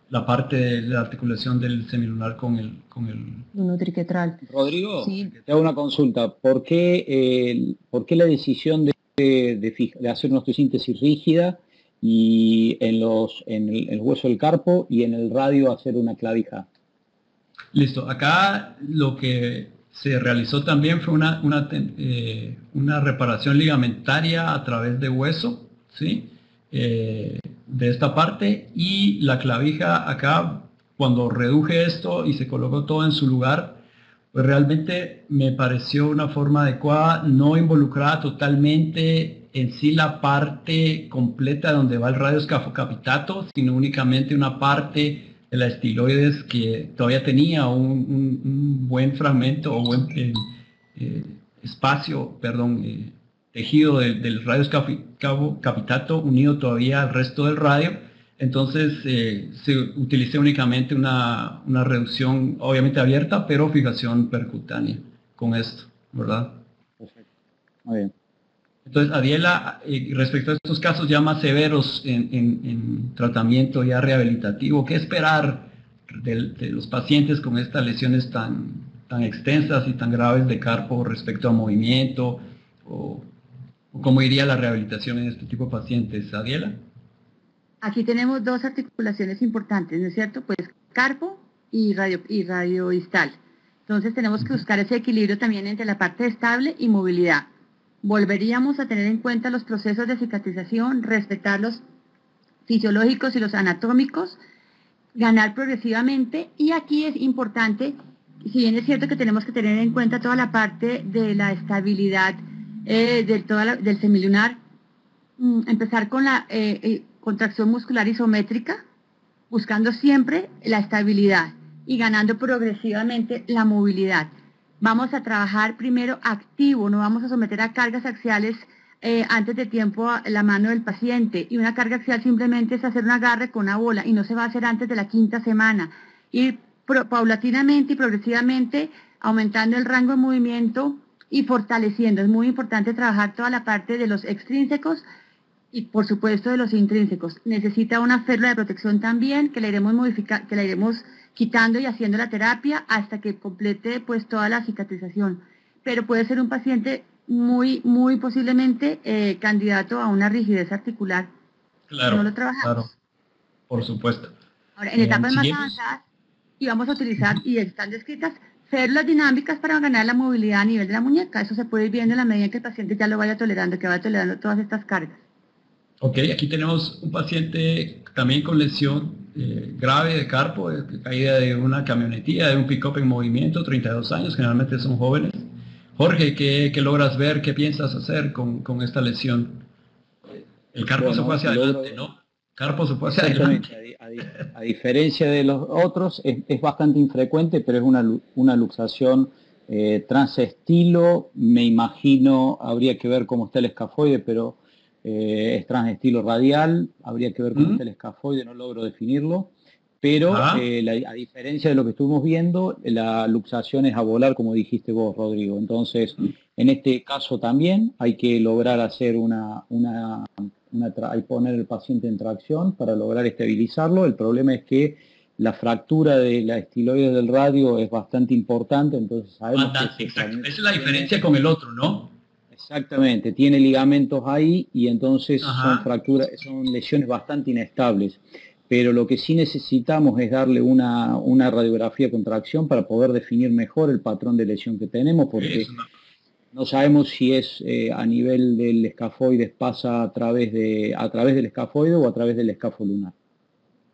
la parte de la articulación del semilunar con el con el triquetral. Rodrigo, te hago una consulta. ¿Por qué, eh, ¿por qué la decisión de, de, de hacer una osteosíntesis rígida y en, los, en el, hueso del carpo y en el radio hacer una clavija. Listo, acá lo que se realizó también fue una, una, eh, una reparación ligamentaria a través de hueso, ¿sí? Eh, de esta parte y la clavija acá, cuando reduje esto y se colocó todo en su lugar, pues realmente me pareció una forma adecuada, no involucrada totalmente en sí la parte completa donde va el radio escafocapitato, sino únicamente una parte de la estiloides que todavía tenía un, buen fragmento o buen eh, eh, espacio, perdón, eh, tejido del, radio escafocapitato unido todavía al resto del radio. Entonces se utilicé únicamente una, una reducción obviamente abierta, pero fijación percutánea con esto, ¿verdad? Perfecto. Muy bien. Entonces, Adiela, eh, respecto a estos casos ya más severos en, tratamiento ya rehabilitativo, ¿qué esperar de, los pacientes con estas lesiones tan, tan extensas y tan graves de carpo respecto a movimiento? O, ¿Cómo iría la rehabilitación en este tipo de pacientes? Adiela. Aquí tenemos dos articulaciones importantes, ¿no es cierto? Pues carpo y radio y radioistal. Entonces tenemos que buscar ese equilibrio también entre la parte estable y movilidad volveríamos a tener en cuenta los procesos de cicatrización, respetar los fisiológicos y los anatómicos, ganar progresivamente. Y aquí es importante, si bien es cierto que tenemos que tener en cuenta toda la parte de la estabilidad eh, del semilunar, mm, empezar con la eh, eh, contracción muscular isométrica, buscando siempre la estabilidad y ganando progresivamente la movilidad vamos a trabajar primero activo, no vamos a someter a cargas axiales eh, antes de tiempo a la mano del paciente. Y una carga axial simplemente es hacer un agarre con una bola y no se va a hacer antes de la quinta semana. Ir paulatinamente y progresivamente aumentando el rango de movimiento y fortaleciendo. Es muy importante trabajar toda la parte de los extrínsecos y por supuesto de los intrínsecos. Necesita una férula de protección también que le iremos modificar, que le iremos quitando y haciendo la terapia hasta que complete pues toda la cicatrización. Pero puede ser un paciente muy, muy posiblemente eh, candidato a una rigidez articular. Claro, no lo trabajamos. claro, por supuesto. Ahora, en etapas más avanzadas, y vamos a utilizar, y están descritas, férulas dinámicas para ganar la movilidad a nivel de la muñeca. Eso se puede ir viendo en la medida que el paciente ya lo vaya tolerando, que vaya tolerando todas estas cargas. Ok, aquí tenemos un paciente también con lesión eh, grave de carpo, caída de una camionetilla, de un pick-up en movimiento, 32 años, generalmente son jóvenes. Jorge, ¿qué, logras ver? ¿Qué piensas hacer con, esta lesión? El carpo se fue hacia adelante, ¿no? Carpo se fue hacia adelante. A, diferencia de los otros, es, bastante infrecuente, pero es una, una luxación eh, transestilo. Me imagino, habría que ver cómo está el escafoide, pero eh, es transestilo radial. Habría que ver cómo está el escafoide, no logro definirlo. Pero eh, a diferencia de lo que estuvimos viendo, la luxación es a volar, como dijiste vos, Rodrigo. Entonces, en este caso también hay que lograr hacer una, una, hay poner el paciente en tracción para lograr estabilizarlo. El problema es que la fractura de la estiloide del radio es bastante importante, entonces sabemos que Esa es la diferencia con el otro, ¿no? Exactamente, tiene ligamentos ahí y entonces son fracturas, son lesiones bastante inestables pero lo que sí necesitamos es darle una, radiografía con tracción para poder definir mejor el patrón de lesión que tenemos, porque no sabemos si es eh, a nivel del escafoides pasa a través, de, a través del escafoide o a través del escafolunar.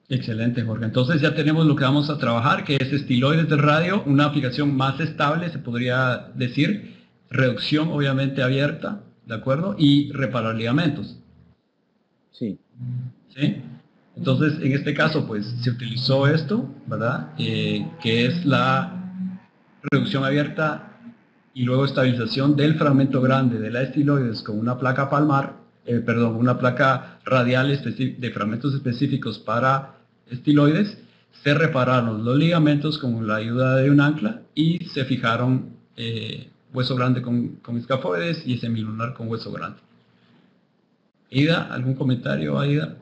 Excelente, Jorge. Entonces ya tenemos lo que vamos a trabajar, que es estiloides de radio, una aplicación más estable, se podría decir, reducción obviamente abierta, ¿de acuerdo? Y reparar ligamentos. Sí. ¿Sí? Entonces, en este caso, pues se utilizó esto, ¿verdad? Eh, que es la reducción abierta y luego estabilización del fragmento grande de la estiloides con una placa palmar, eh, perdón, una placa radial de fragmentos específicos para estiloides. Se repararon los ligamentos con la ayuda de un ancla y se fijaron eh, hueso grande con, con escafoides y semilunar con hueso grande. Ida, ¿algún comentario, Aida?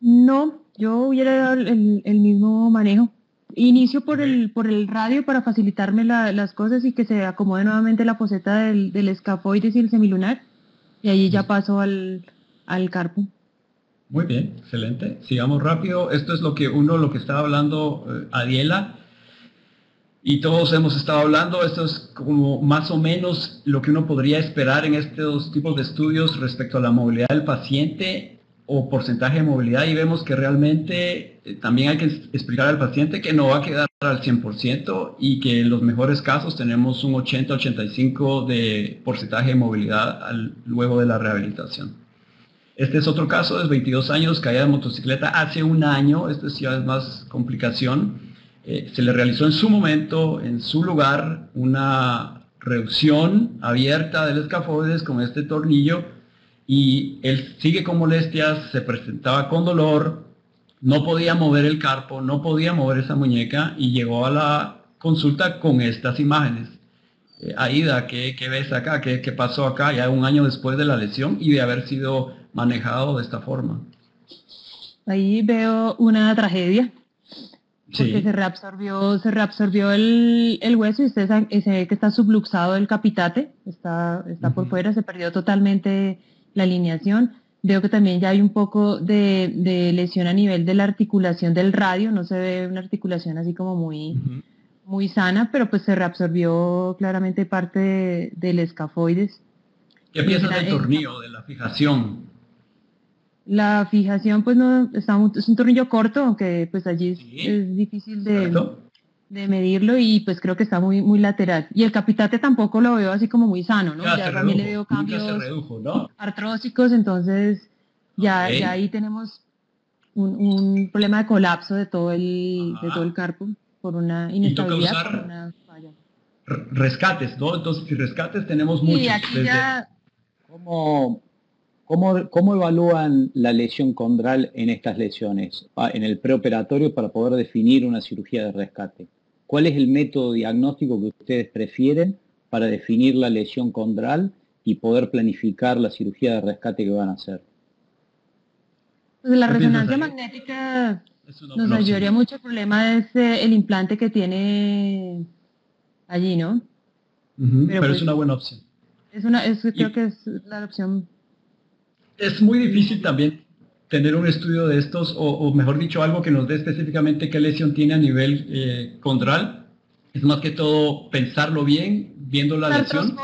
No, yo hubiera dado el, mismo manejo. Inicio por el, por el radio para facilitarme las cosas y que se acomode nuevamente la poseta del, del escafoides y el semilunar. Y ahí ya paso al, al carpo. Muy bien, excelente. Sigamos rápido. Esto es lo que uno, lo que estaba hablando eh, Adiela. Y todos hemos estado hablando, esto es como más o menos lo que uno podría esperar en estos tipos de estudios respecto a la movilidad del paciente o porcentaje de movilidad y vemos que realmente eh, también hay que explicar al paciente que no va a quedar al 100% y que en los mejores casos tenemos un 80-85% de porcentaje de movilidad luego de la rehabilitación. Este es otro caso, es 22 años, caída de motocicleta hace un año, esto ya es más complicación. Eh, se le realizó en su momento, en su lugar, una reducción abierta del escafoides con este tornillo y él sigue con molestias, se presentaba con dolor, no podía mover el carpo, no podía mover esa muñeca y llegó a la consulta con estas imágenes. Eh, Aida, ¿qué, ves acá? ¿Qué, pasó acá ya un año después de la lesión y de haber sido manejado de esta forma? Ahí veo una tragedia, porque se reabsorbió, se reabsorbió el, hueso y usted se ve que está subluxado el capitate, está, está por fuera, se perdió totalmente la alineación. Veo que también ya hay un poco de, lesión a nivel de la articulación del radio, no se ve una articulación así como muy, muy sana, pero pues se reabsorbió claramente parte del escafoides. ¿Qué piensas del tornillo, de la fijación? La fijación pues no, está, es un tornillo corto, aunque pues allí es, difícil de de medirlo y pues creo que está muy muy lateral. Y el capitate tampoco lo veo así como muy sano, ¿no? Ya, también le veo cambios artrósicos, entonces ya, ya ahí tenemos un, problema de colapso de todo el, de todo el carpo por una inestabilidad, por una falla. Rescates, ¿no? Entonces, si rescates tenemos muchos. ¿Cómo, cómo, ¿Cómo evalúan la lesión condral en estas lesiones, ah, en el preoperatorio, para poder definir una cirugía de rescate? ¿Cuál es el método diagnóstico que ustedes prefieren para definir la lesión condral y poder planificar la cirugía de rescate que van a hacer? Pues la resonancia magnética nos ayudaría mucho. El problema es eh, el implante que tiene allí, ¿no? pero, es pues una buena opción. Es una, creo que es la opción. Es muy difícil también tener un estudio de estos, o, mejor dicho, algo que nos dé específicamente qué lesión tiene a nivel eh, condral. Es más que todo pensarlo bien, viendo la, lesión.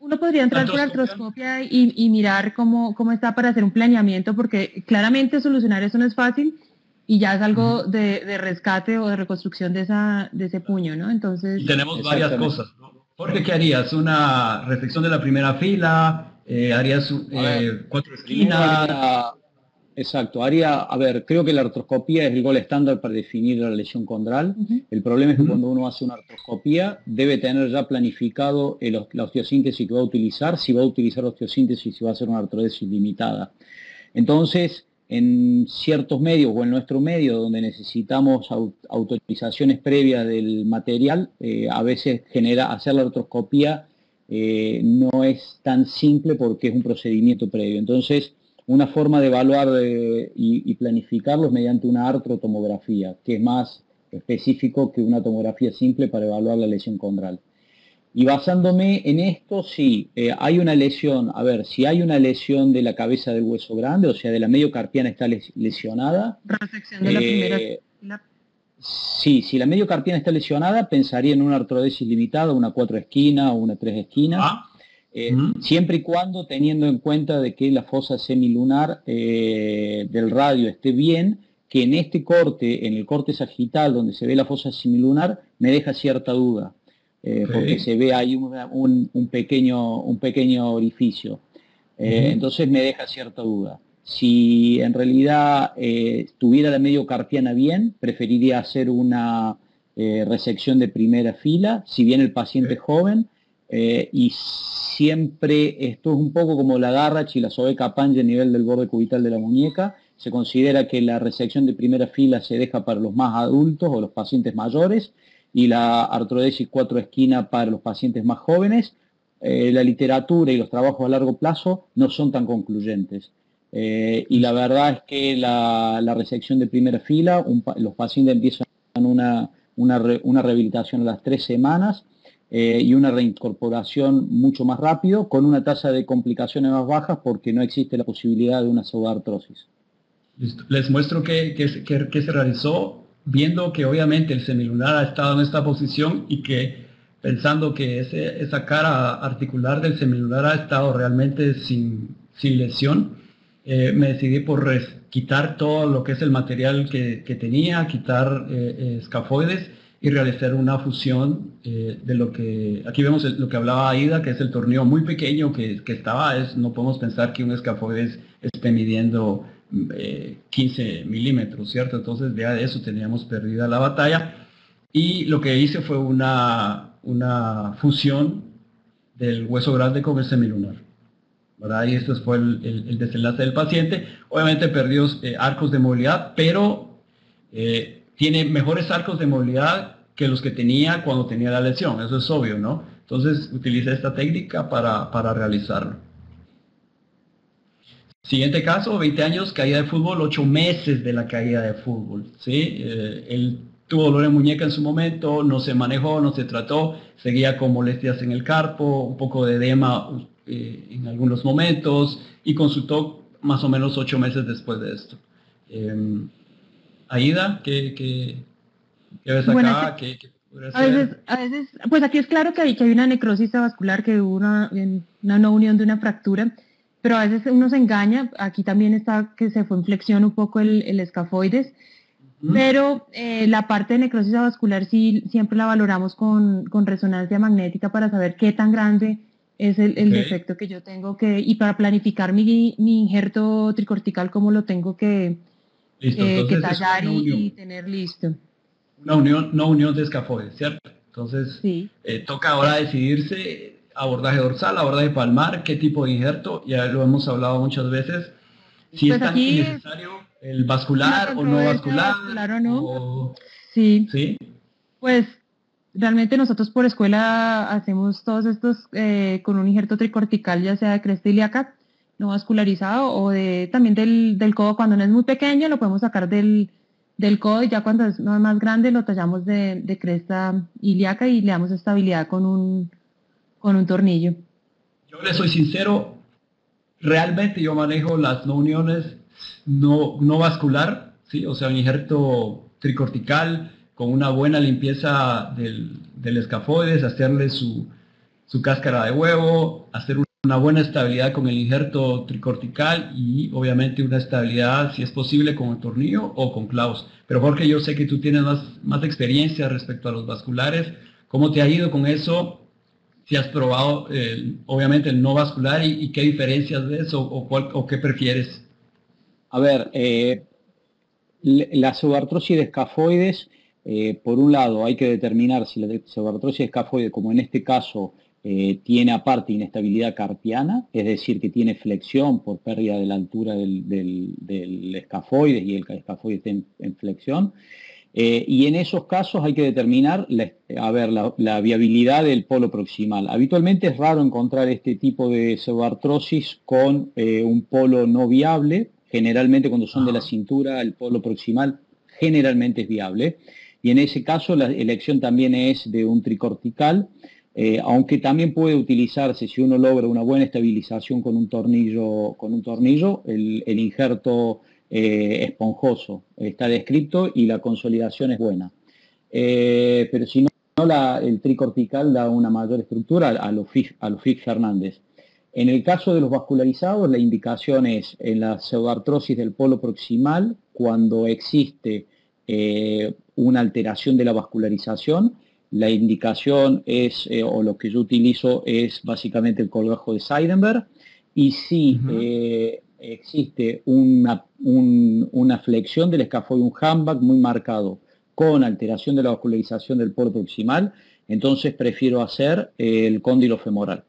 Uno podría entrar por artroscopia y, y, mirar cómo, cómo está para hacer un planeamiento, porque claramente solucionar eso no es fácil y ya es algo de, de, rescate o de reconstrucción de, esa, de ese puño, ¿no? Entonces... tenemos varias cosas, ¿no? Porque, ¿qué harías? ¿Una reflexión de la primera fila? Eh, ¿Harías eh, cuatro esquinas? Exacto, haría, a ver, creo que la artroscopía es el gol estándar para definir la lesión condral. El problema es que cuando uno hace una artroscopía debe tener ya planificado la osteosíntesis que va a utilizar, si va a utilizar osteosíntesis, si va a hacer una artrodesis limitada. Entonces, en ciertos medios o en nuestro medio donde necesitamos autorizaciones previas del material, eh, a veces genera hacer la artroscopía eh, no es tan simple porque es un procedimiento previo. Entonces, una forma de evaluar eh, y, planificarlos mediante una artrotomografía, que es más específico que una tomografía simple para evaluar la lesión condral. Y basándome en esto, sí, eh, hay una lesión, a ver, si hay una lesión de la cabeza del hueso grande, o sea, de la mediocarpiana está lesionada. de la primera. Sí, si la mediocarpiana está lesionada, pensaría en una artrodesis limitada, una cuatro esquinas o una tres esquinas. Ah. Eh, siempre y cuando teniendo en cuenta de que la fosa semilunar eh, del radio esté bien, que en este corte, en el corte sagital donde se ve la fosa semilunar, me deja cierta duda, eh, porque se ve ahí un, pequeño, un pequeño orificio. Entonces me deja cierta duda. Si en realidad tuviera la mediocarpiana bien, preferiría hacer una resección de primera fila, si bien el paciente es joven, y siempre, esto es un poco como la garra y la sobeca pange a nivel del borde cubital de la muñeca. Se considera que la resección de primera fila se deja para los más adultos o los pacientes mayores y la artrodesis cuatro esquinas para los pacientes más jóvenes. Eh, la literatura y los trabajos a largo plazo no son tan concluyentes. Eh, y la verdad es que la, resección de primera fila, los pacientes empiezan una, una rehabilitación a las tres semanas eh, y una reincorporación mucho más rápido con una tasa de complicaciones más bajas porque no existe la posibilidad de una pseudoartrosis. Les muestro que, se realizó viendo que obviamente el semilunar ha estado en esta posición y que pensando que esa cara articular del semilunar ha estado realmente sin, lesión, eh, me decidí por quitar todo lo que es el material que, tenía, quitar eh, escafoides y realizar una fusión eh, de lo que, aquí vemos lo que hablaba Aida, que es el torneo muy pequeño que, estaba, es, no podemos pensar que un escafoides esté midiendo 15 eh, milímetros, ¿cierto? Entonces ya de eso teníamos perdida la batalla y lo que hice fue una, una fusión del hueso grande con el semilunar. Y este fue el, desenlace del paciente. Obviamente perdió eh, arcos de movilidad, pero tiene mejores arcos de movilidad que los que tenía cuando tenía la lesión, eso es obvio, ¿no? Entonces utiliza esta técnica para, para realizarlo. Siguiente caso, 20 años, caída de fútbol, 8 meses de la caída de fútbol. ¿sí? Eh, él tuvo dolor de muñeca en su momento, no se manejó, no se trató, seguía con molestias en el carpo, un poco de edema eh, en algunos momentos y consultó más o menos 8 meses después de esto. Em, Aida, ¿qué, ves acá? a, veces, a veces, pues aquí es claro que hay, que hay una necrosis vascular, que hubo una, una no unión de una fractura, pero a veces uno se engaña, aquí también está que se fue en flexión un poco el, escafoides, pero eh, la parte de necrosis vascular sí siempre la valoramos con, resonancia magnética para saber qué tan grande es el, defecto que yo tengo que, y para planificar mi, mi injerto tricortical, cómo lo tengo que, Listo, eh, que tallar y, tener listo. Una unión, no unión de escafoides, ¿cierto? Entonces, eh, toca ahora decidirse abordaje dorsal, abordaje palmar, qué tipo de injerto, ya lo hemos hablado muchas veces, si pues es tan necesario el vascular o no vascular. o no. Sí. sí. Pues realmente nosotros por escuela hacemos todos estos eh, con un injerto tricortical, ya sea de cresta ilíaca, no vascularizado o de, también del, codo cuando no es muy pequeño lo podemos sacar del, codo y ya cuando es más grande lo tallamos de, cresta ilíaca y le damos estabilidad con un, con un tornillo. Yo le soy sincero, realmente yo manejo las no uniones no, no vascular, ¿sí? o sea, un injerto tricortical con una buena limpieza del, del escafoides, hacerle su, su cáscara de huevo, hacer una buena estabilidad con el injerto tricortical y obviamente una estabilidad, si es posible, con el tornillo o con clavos. Pero Jorge, yo sé que tú tienes más, más experiencia respecto a los vasculares. ¿Cómo te ha ido con eso? Si has probado, obviamente, el no vascular y, qué diferencias de eso o, o qué prefieres. A ver, eh, la subartrosis de escafoides, eh, por un lado, hay que determinar si la subartrosis de escafoide, como en este caso, eh, tiene aparte inestabilidad carpiana, es decir, que tiene flexión por pérdida de la altura del, del, escafoides y el escafoide está en, flexión. Eh, y en esos casos hay que determinar la, a ver, la, viabilidad del polo proximal. Habitualmente es raro encontrar este tipo de pseudoartrosis con un polo no viable. Generalmente cuando son de la cintura, el polo proximal generalmente es viable. Y en ese caso la elección también es de un tricortical eh, aunque también puede utilizarse si uno logra una buena estabilización con un tornillo, con un tornillo el, injerto eh, esponjoso está descrito y la consolidación es buena. Eh, pero si no, el tricortical da una mayor estructura a los FIG Fernández. En el caso de los vascularizados, la indicación es en la pseudoartrosis del polo proximal, cuando existe una alteración de la vascularización, la indicación es, eh, o lo que yo utilizo es básicamente el colgajo de Seidenberg. Y si eh, existe una, una, flexión del un handback muy marcado, con alteración de la vascularización del polo proximal, entonces prefiero hacer el cóndilo femoral.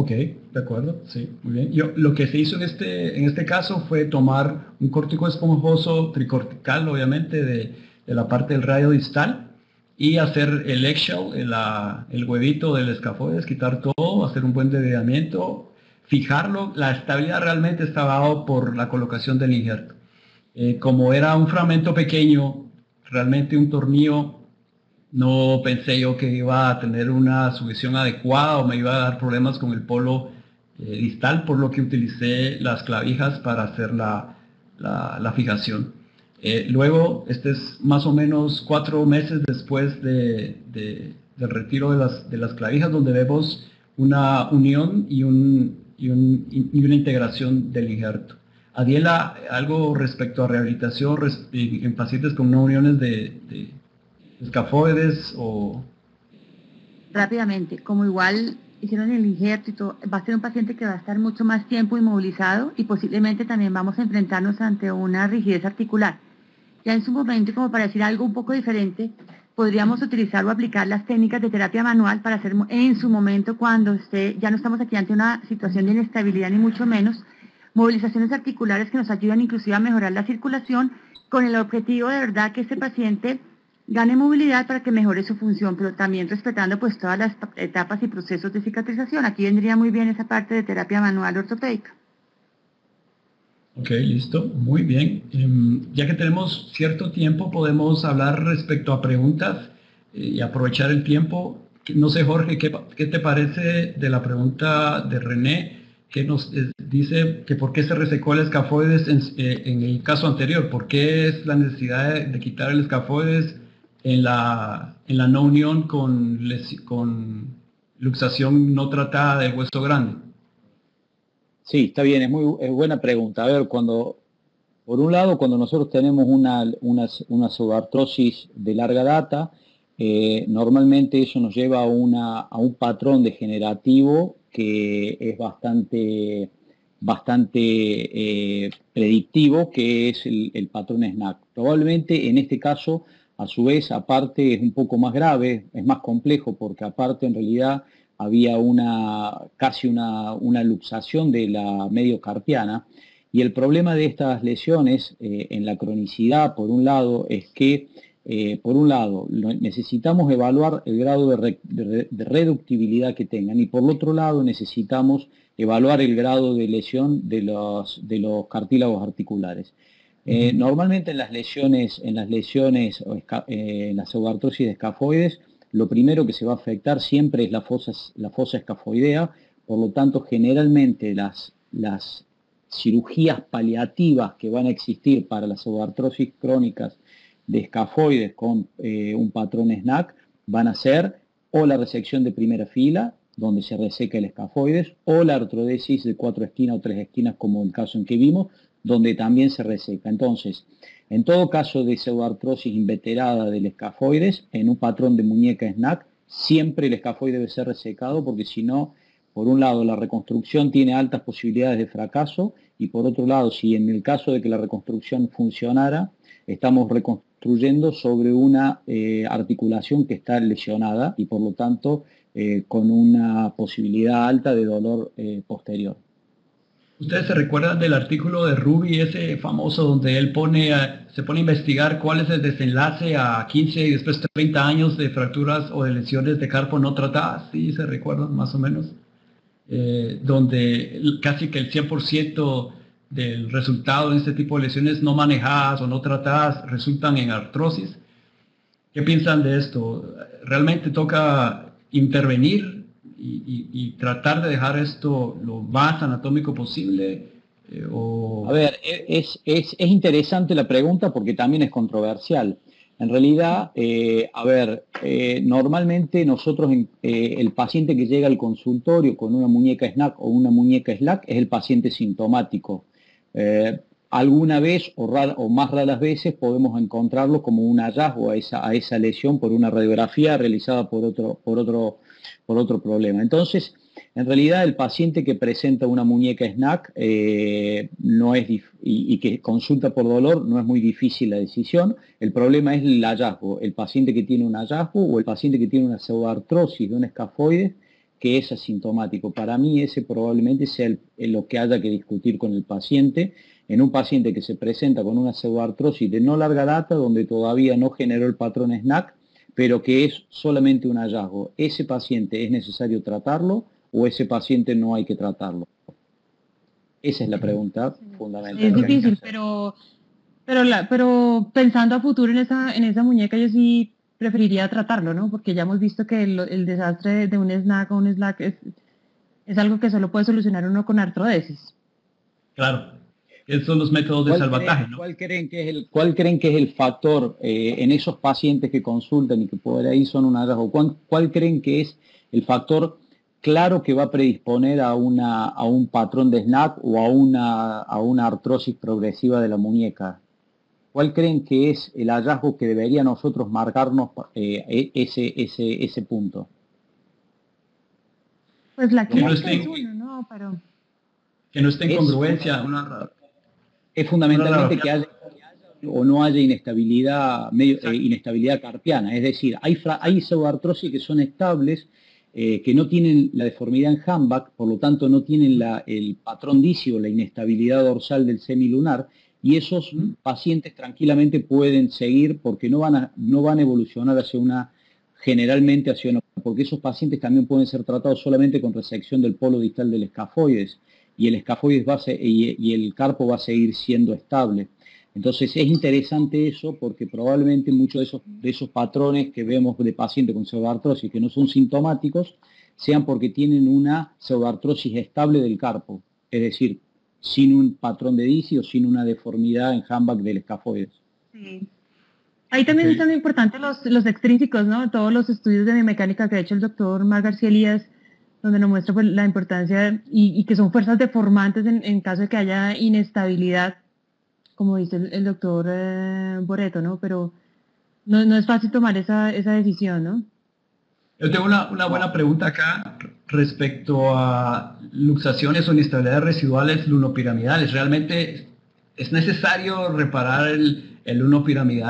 Ok, de acuerdo, sí, muy bien. Yo, lo que se hizo en este, en este caso fue tomar un córtico esponjoso tricortical, obviamente, de, de la parte del radio distal, y hacer el eggshell, el, el huevito del escafoides, quitar todo, hacer un buen dedamiento, fijarlo. La estabilidad realmente estaba dado por la colocación del injerto. Eh, como era un fragmento pequeño, realmente un tornillo, no pensé yo que iba a tener una sujeción adecuada o me iba a dar problemas con el polo eh, distal, por lo que utilicé las clavijas para hacer la, la fijación. Eh, luego, este es más o menos cuatro meses después de, del retiro de las, de las, clavijas, donde vemos una unión y, un, y, una integración del injerto. Adiela, algo respecto a rehabilitación en pacientes con no uniones de escafoides o... Rápidamente, como igual hicieron el injerto va a ser un paciente que va a estar mucho más tiempo inmovilizado y posiblemente también vamos a enfrentarnos ante una rigidez articular. Ya en su momento, como para decir algo un poco diferente, podríamos utilizar o aplicar las técnicas de terapia manual para hacer en su momento cuando esté, ya no estamos aquí ante una situación de inestabilidad ni mucho menos, movilizaciones articulares que nos ayudan inclusive a mejorar la circulación con el objetivo de verdad que este paciente gane movilidad para que mejore su función, pero también respetando pues todas las etapas y procesos de cicatrización. Aquí vendría muy bien esa parte de terapia manual ortopédica. Ok, listo, muy bien. Em, ya que tenemos cierto tiempo, podemos hablar respecto a preguntas eh, y aprovechar el tiempo. No sé, Jorge, ¿qué, te parece de la pregunta de René, que nos eh, dice que por qué se resecó el escafoides eh, en, el caso anterior? ¿Por qué es la necesidad de, quitar el escafoides en la, en la no unión con, con luxación no tratada del hueso grande? Sí, está bien, es muy buena pregunta. A ver, cuando, por un lado, cuando nosotros tenemos una, una, subartrosis de larga data, eh, normalmente eso nos lleva a, una, a un patrón degenerativo que es bastante, bastante eh, predictivo, que es el, el, patrón SNAC. Probablemente en este caso, a su vez, aparte es un poco más grave, es más complejo, porque aparte en realidad había una, casi una, luxación de la mediocarpiana. Y el problema de estas lesiones eh, en la cronicidad, por un lado, es que, eh, por un lado, necesitamos evaluar el grado de, reductibilidad que tengan y por otro lado necesitamos evaluar el grado de lesión de los, de los cartílagos articulares. Eh, normalmente en las lesiones, en las lesiones, en la pseudoartrosis de escafoides, lo primero que se va a afectar siempre es la fosa, la fosa escafoidea, por lo tanto generalmente las, las cirugías paliativas que van a existir para las pseudoartrosis crónicas de escafoides con eh, un patrón SNAC van a ser o la resección de primera fila donde se reseca el escafoides, o la artrodesis de cuatro esquinas o tres esquinas, como el caso en que vimos, donde también se reseca. Entonces, en todo caso de pseudoartrosis inveterada del escafoides, en un patrón de muñeca snack, siempre el escafoide debe ser resecado porque si no, por un lado, la reconstrucción tiene altas posibilidades de fracaso y por otro lado, si en el caso de que la reconstrucción funcionara, estamos reconstruyendo sobre una eh, articulación que está lesionada y por lo tanto eh, con una posibilidad alta de dolor eh, posterior. Ustedes se recuerdan del artículo de Ruby, ese famoso, donde él pone, se pone a investigar cuál es el desenlace a 15 y después 30 años de fracturas o de lesiones de carpo no tratadas, sí, se recuerdan más o menos, eh, donde casi que el 100% del resultado de este tipo de lesiones no manejadas o no tratadas resultan en artrosis. ¿Qué piensan de esto? ¿Realmente toca intervenir y, tratar de dejar esto lo más anatómico posible? Eh, a ver, e, es, interesante la pregunta porque también es controversial. En realidad, eh, a ver, eh, normalmente nosotros, el paciente que llega al consultorio con una muñeca snack o una muñeca slack es el paciente sintomático. alguna vez o, o, más raras veces podemos encontrarlo como un hallazgo a esa, a esa lesión por una radiografía realizada por otro, por otro por otro problema. Entonces, en realidad el paciente que presenta una muñeca snack eh, no es y, que consulta por dolor no es muy difícil la decisión. El problema es el hallazgo, el paciente que tiene un hallazgo o el paciente que tiene una pseudoartrosis de un escafoide que es asintomático. Para mí ese probablemente sea lo que haya que discutir con el paciente. En un paciente que se presenta con una pseudoartrosis de no larga data, donde todavía no generó el patrón SNAC, pero que es solamente un hallazgo. ¿Ese paciente es necesario tratarlo o ese paciente no hay que tratarlo? Esa es la pregunta fundamental. Es difícil, pero, pero, pero pensando a futuro en esa, en esa muñeca, yo sí preferiría tratarlo, ¿no? Porque ya hemos visto que el, desastre de un snack o un slack es, es algo que solo puede solucionar uno con artrodesis. Claro. Esos son los métodos de salvataje. ¿cuál, creen que es el, ¿Cuál creen que es el factor eh, en esos pacientes que consultan y que por ahí son un hallazgo? ¿Cuál, creen que es el factor claro que va a predisponer a, una, a un patrón de SNAC o a una, a una artrosis progresiva de la muñeca? ¿Cuál creen que es el hallazgo que debería nosotros marcarnos eh, e, ese, ese, ese punto? Pues la que, no esté, en, ¿no? Pero... Que no esté en congruencia. Una, es fundamentalmente que haya o no haya inestabilidad, medio, eh, inestabilidad carpiana. Es decir, hay, hay pseudoartrosis que son estables, eh, que no tienen la deformidad en handback, por lo tanto no tienen el patrón dício, la inestabilidad dorsal del semilunar, y esos pacientes tranquilamente pueden seguir porque no van a, no van a evolucionar hacia una, generalmente hacia una, porque esos pacientes también pueden ser tratados solamente con resección del polo distal del escafoides y el escafoides va y, el carpo va a seguir siendo estable. Entonces es interesante eso porque probablemente muchos de esos, de esos patrones que vemos de pacientes con pseudoartrosis que no son sintomáticos sean porque tienen una pseudoartrosis estable del carpo, es decir, sin un patrón de DICI o sin una deformidad en handback del escafoides. Ahí también son importantes los, los extrínsecos, ¿no? Todos los estudios de biomecánica que ha hecho el doctor Mar García Elías donde nos muestra pues, la importancia y, que son fuerzas deformantes en, caso de que haya inestabilidad, como dice el, doctor eh, Boreto, ¿no? Pero no, es fácil tomar esa, decisión, ¿no? Yo tengo una, buena pregunta acá respecto a luxaciones o inestabilidades residuales lunopiramidales. ¿Realmente es necesario reparar el, el luno?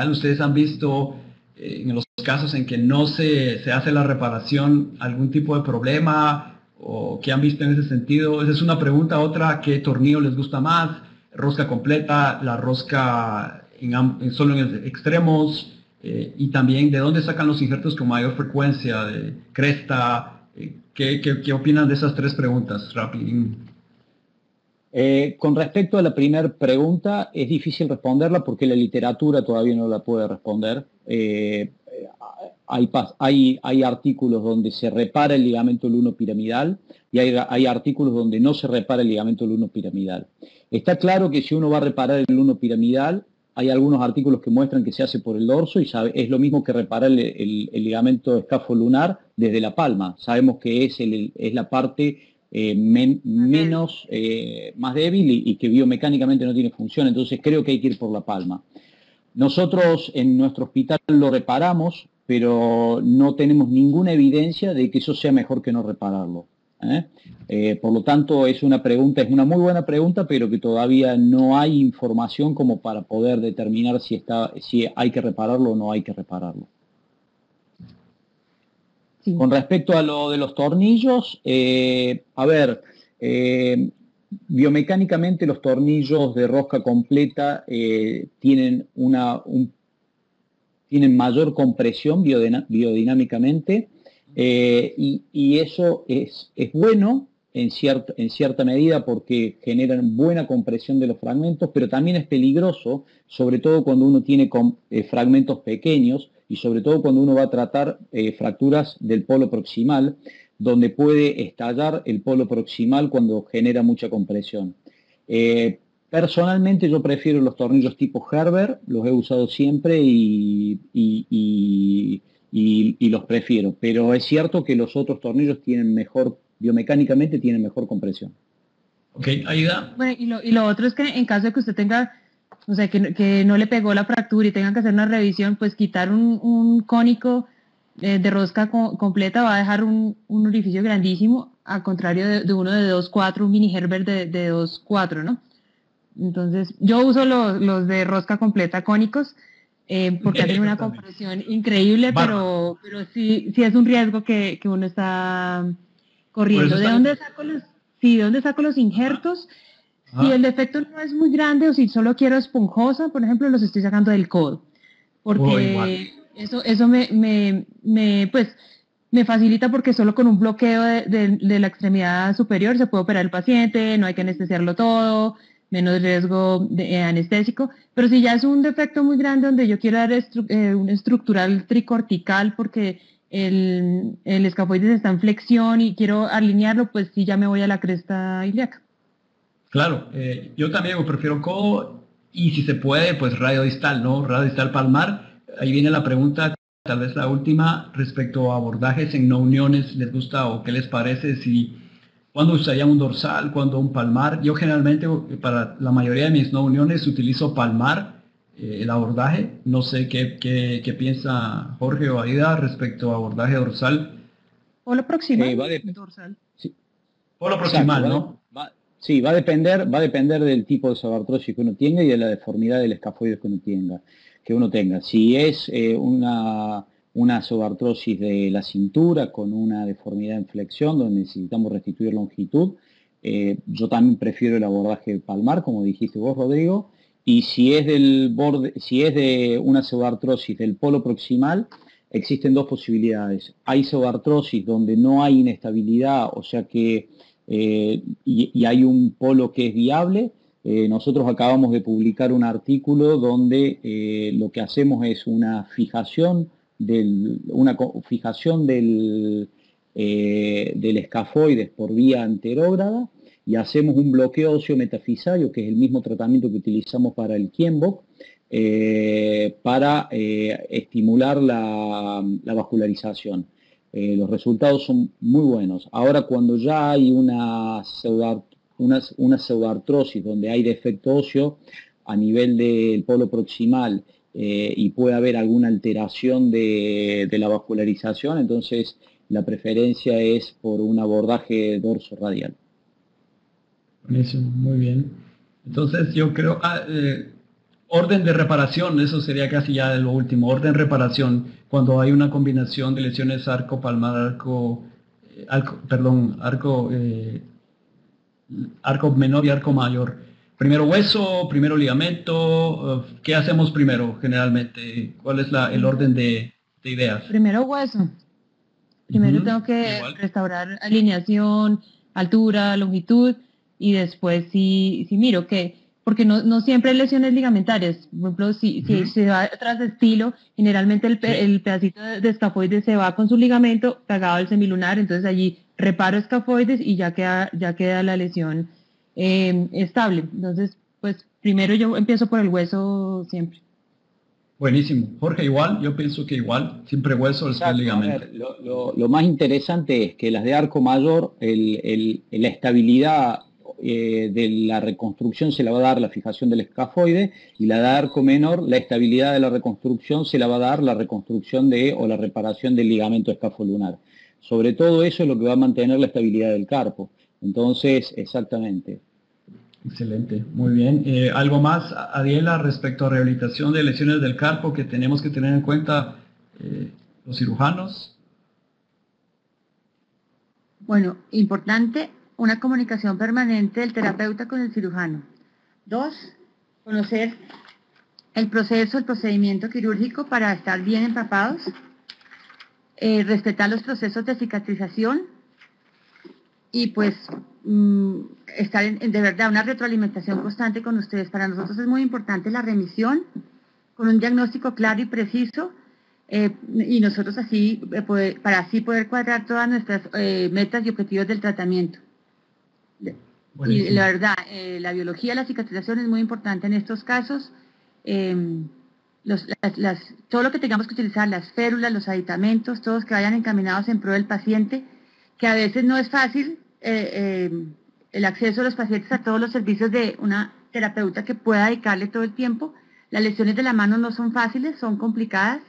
Ustedes han visto eh, en los casos en que no se, hace la reparación, algún tipo de problema o que han visto en ese sentido? Esa es una pregunta. Otra, ¿qué tornillo les gusta más? ¿Rosca completa? ¿La rosca en, solo en extremos? Eh, y también, ¿de dónde sacan los injertos con mayor frecuencia? ¿De cresta? Eh, ¿qué, opinan de esas tres preguntas, Rapidín? Eh, con respecto a la primera pregunta, es difícil responderla porque la literatura todavía no la puede responder hay, hay, artículos donde se repara el ligamento luno piramidal y hay, artículos donde no se repara el ligamento luno piramidal. Está claro que si uno va a reparar el luno piramidal, hay algunos artículos que muestran que se hace por el dorso y es lo mismo que reparar el, ligamento escafolunar desde la palma. Sabemos que es, es la parte eh, menos, eh, más débil y, que biomecánicamente no tiene función, entonces creo que hay que ir por la palma. Nosotros en nuestro hospital lo reparamos, pero no tenemos ninguna evidencia de que eso sea mejor que no repararlo. ¿eh? por lo tanto, es una pregunta, es una muy buena pregunta, pero que todavía no hay información como para poder determinar si, está, si hay que repararlo o no hay que repararlo. Con respecto a lo de los tornillos, eh, a ver, eh, biomecánicamente los tornillos de rosca completa eh, tienen, una, tienen mayor compresión biodinámicamente y, eso es, es bueno en, en cierta medida porque generan buena compresión de los fragmentos, pero también es peligroso, sobre todo cuando uno tiene fragmentos pequeños, y sobre todo cuando uno va a tratar eh, fracturas del polo proximal, donde puede estallar el polo proximal cuando genera mucha compresión. Eh, personalmente yo prefiero los tornillos tipo Herbert, los he usado siempre y, los prefiero, pero es cierto que los otros tornillos tienen mejor, biomecánicamente tienen mejor compresión. Ok, Aida. Bueno, y lo, y lo otro es que en caso de que usted tenga o sea, que, no le pegó la fractura y tengan que hacer una revisión, pues quitar un, cónico eh, de rosca completa va a dejar un, orificio grandísimo, al contrario de, uno de 2.4, un mini Herbert de, de 2.4, ¿no? Entonces, yo uso los, de rosca completa cónicos, eh, porque tienen una compresión increíble, pero, pero sí, sí es un riesgo que, uno está corriendo. ¿De dónde saco los, sí, ¿de dónde saco los injertos? Si el defecto no es muy grande o si solo quiero esponjosa, por ejemplo, los estoy sacando del codo. Porque eso, eso me, me, pues, me facilita porque solo con un bloqueo de, la extremidad superior se puede operar el paciente, no hay que anestesiarlo todo, menos riesgo de, eh, anestésico. Pero si ya es un defecto muy grande donde yo quiero dar eh, un estructural tricortical porque el, el escafoides está en flexión y quiero alinearlo, pues sí ya me voy a la cresta ilíaca. Claro, eh, yo también prefiero codo y si se puede, pues radio distal, ¿no? Radio distal palmar. Ahí viene la pregunta, tal vez la última, respecto a abordajes en no uniones, ¿les gusta o qué les parece? Si cuando usaría un dorsal, cuando un palmar. Yo generalmente para la mayoría de mis no uniones utilizo palmar, eh, el abordaje. No sé qué, qué, piensa Jorge o Aida respecto a abordaje dorsal. O lo proximal. dorsal. O lo proximal, ¿no? Sí, va a depender, va a depender del tipo de subartrosis que uno tenga y de la deformidad del escafoides que uno tenga. Que uno tenga. Si es eh, una, una subartrosis de la cintura con una deformidad en flexión donde necesitamos restituir longitud, eh, yo también prefiero el abordaje palmar, como dijiste vos, Rodrigo. Y si es del borde, si es de una subartrosis del polo proximal, existen dos posibilidades. Hay subartrosis donde no hay inestabilidad, o sea que eh, y, hay un polo que es viable. Eh, nosotros acabamos de publicar un artículo donde eh, lo que hacemos es una fijación del, una fijación del, del escafoides por vía anterógrada y hacemos un bloqueo óseo metafisario, que es el mismo tratamiento que utilizamos para el Kienbock, para estimular la vascularización. Eh, los resultados son muy buenos. Ahora, cuando ya hay una, una, pseudoartrosis donde hay defecto óseo a nivel del polo proximal eh, y puede haber alguna alteración de, la vascularización, entonces la preferencia es por un abordaje dorso radial. muy bien. Entonces yo creo, ah, eh, orden de reparación, eso sería casi ya lo último, orden de reparación, cuando hay una combinación de lesiones arco palmar, arco, eh, perdón, arco, eh, arco menor y arco mayor. Primero hueso, primero ligamento, eh, ¿qué hacemos primero generalmente? ¿Cuál es el orden de, ideas? Primero hueso. Primero tengo que restaurar alineación, altura, longitud y después si, si miro que porque no, no, siempre hay lesiones ligamentarias. Por ejemplo, si, si se va de estilo, generalmente el, el, pedacito de escafoides se va con su ligamento pegado al semilunar, entonces allí reparo escafoides y ya queda, ya queda la lesión em, estable. Entonces, pues primero yo empiezo por el hueso siempre. Buenísimo. Jorge, igual, yo pienso que igual, siempre hueso, después ligamento. lo, más interesante es que las de arco mayor, la estabilidad eh, de la reconstrucción se la va a dar la fijación del escafoide y la de arco menor, la estabilidad de la reconstrucción se la va a dar la reconstrucción de o la reparación del ligamento escafolunar. Sobre todo eso es lo que va a mantener la estabilidad del carpo. Entonces, exactamente. Excelente, muy bien. Eh, ¿Algo más, Adiela, respecto a rehabilitación de lesiones del carpo que tenemos que tener en cuenta eh, los cirujanos? Bueno, importante una comunicación permanente del terapeuta con el cirujano. Dos, conocer el proceso, el procedimiento quirúrgico para estar bien empapados. Eh, respetar los procesos de cicatrización y pues mm, estar en, de verdad una retroalimentación constante con ustedes. Para nosotros es muy importante la remisión con un diagnóstico claro y preciso eh, y nosotros así, eh, para así poder cuadrar todas nuestras metas y objetivos del tratamiento. Y la verdad, la biología, la cicatrización es muy importante en estos casos. Todo lo que tengamos que utilizar, las férulas, los aditamentos, todos que vayan encaminados en pro del paciente, que a veces no es fácil eh, em, el acceso de los pacientes a todos los servicios de una terapeuta que pueda dedicarle todo el tiempo. Las lesiones de la mano no son fáciles, son complicadas.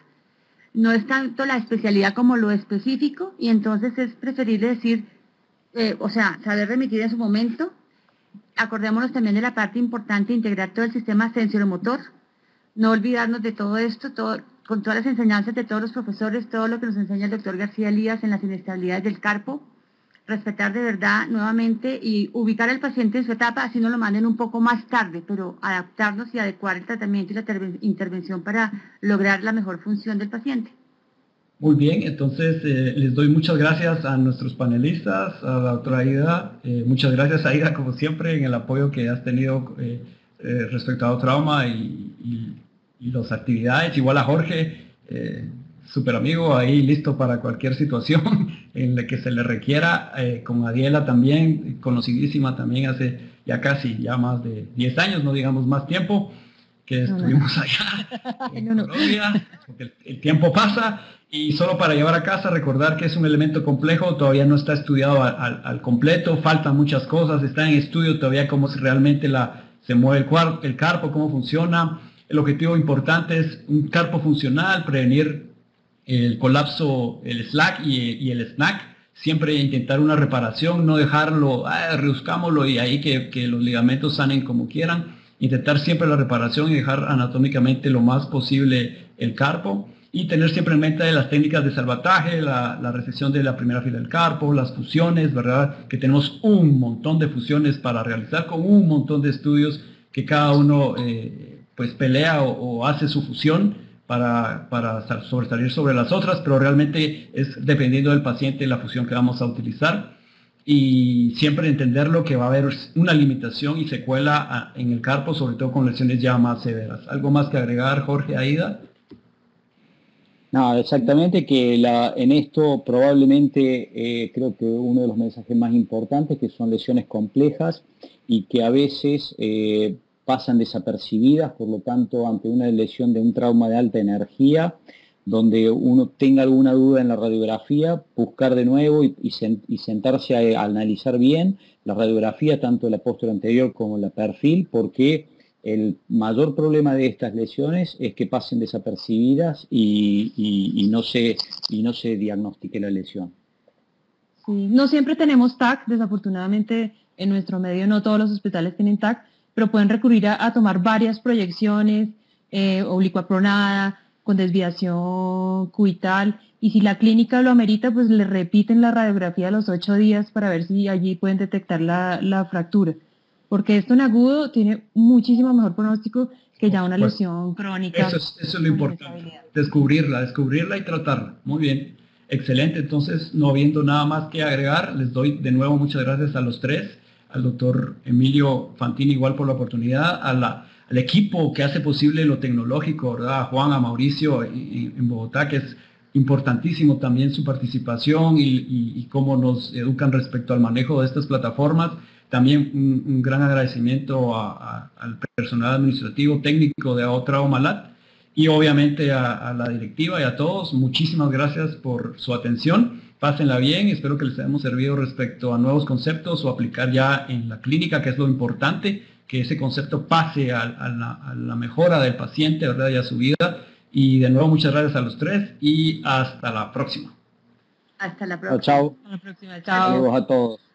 No es tanto la especialidad como lo específico y entonces es preferible decir, eh, o sea, saber remitir en su momento. Acordémonos también de la parte importante de integrar todo el sistema sensoromotor. No olvidarnos de todo esto, con todas las enseñanzas de todos los profesores, todo lo que nos enseña el doctor García Elías en las inestabilidades del carpo. Respetar de verdad nuevamente y ubicar al paciente en su etapa, así no lo manden un poco más tarde, pero adaptarnos y adecuar el tratamiento y la intervención para lograr la mejor función del paciente. Muy bien, entonces eh, les doy muchas gracias a nuestros panelistas, a la doctora Aida. Eh, muchas gracias Aida, como siempre, en el apoyo que has tenido eh, respecto a trauma y, las actividades. Igual a Jorge, súper amigo, ahí listo para cualquier situación en la que se le requiera. con Adiela también, conocidísima también hace ya casi, ya más de 10 años, no digamos más tiempo que estuvimos allá en Colombia, porque el tiempo pasa y solo para llevar a casa, recordar que es un elemento complejo, todavía no está estudiado al, completo, faltan muchas cosas, está en estudio todavía cómo realmente la, se mueve el, el carpo, cómo funciona. El objetivo importante es un carpo funcional, prevenir el colapso, el slack y, el snack. Siempre intentar una reparación, no dejarlo, ah, y ahí que, que los ligamentos sanen como quieran. Intentar siempre la reparación y dejar anatómicamente lo más posible el carpo y tener siempre en mente las técnicas de salvataje, la, la recesión de la primera fila del carpo, las fusiones, ¿verdad? Que tenemos un montón de fusiones para realizar con un montón de estudios que cada uno eh, pues pelea o, hace su fusión para, para sobresalir sobre las otras, pero realmente es dependiendo del paciente la fusión que vamos a utilizar y siempre entenderlo que va a haber una limitación y secuela en el carpo, sobre todo con lesiones ya más severas. ¿Algo más que agregar, Jorge, Aida? No, exactamente que en esto probablemente eh, creo que uno de los mensajes más importantes que son lesiones complejas y que a veces eh, pasan desapercibidas, por lo tanto ante una lesión de un trauma de alta energía, donde uno tenga alguna duda en la radiografía, buscar de nuevo y, sentarse a, a, analizar bien la radiografía, tanto la postura anterior como la perfil, porque el mayor problema de estas lesiones es que pasen desapercibidas y, no, se, y no se diagnostique la lesión. no siempre tenemos TAC, desafortunadamente en nuestro medio no todos los hospitales tienen TAC, pero pueden recurrir a, tomar varias proyecciones, eh, oblicua pronada, con desviación cubital, y si la clínica lo amerita, pues le repiten la radiografía a los ocho días para ver si allí pueden detectar la fractura porque esto en agudo tiene muchísimo mejor pronóstico que ya una pues, lesión crónica. Eso es, lo importante, descubrirla, descubrirla y tratarla. Muy bien, excelente. Entonces, no habiendo nada más que agregar, les doy de nuevo muchas gracias a los tres, al doctor Emilio Fantini igual por la oportunidad, al equipo que hace posible lo tecnológico. A Juan, a Mauricio en, Bogotá, que es importantísimo también su participación y, cómo nos educan respecto al manejo de estas plataformas También un, gran agradecimiento al personal administrativo técnico de Otra Malat y obviamente a, la directiva y a todos. Muchísimas gracias por su atención. Pásenla bien, espero que les hayamos servido respecto a nuevos conceptos o aplicar ya en la clínica, que es lo importante, que ese concepto pase a, la, mejora del paciente, ¿verdad? Y a su vida. Y de nuevo, muchas gracias a los tres y hasta la próxima. Hasta la próxima. Chao. Hasta la próxima. Chao. Saludos a todos.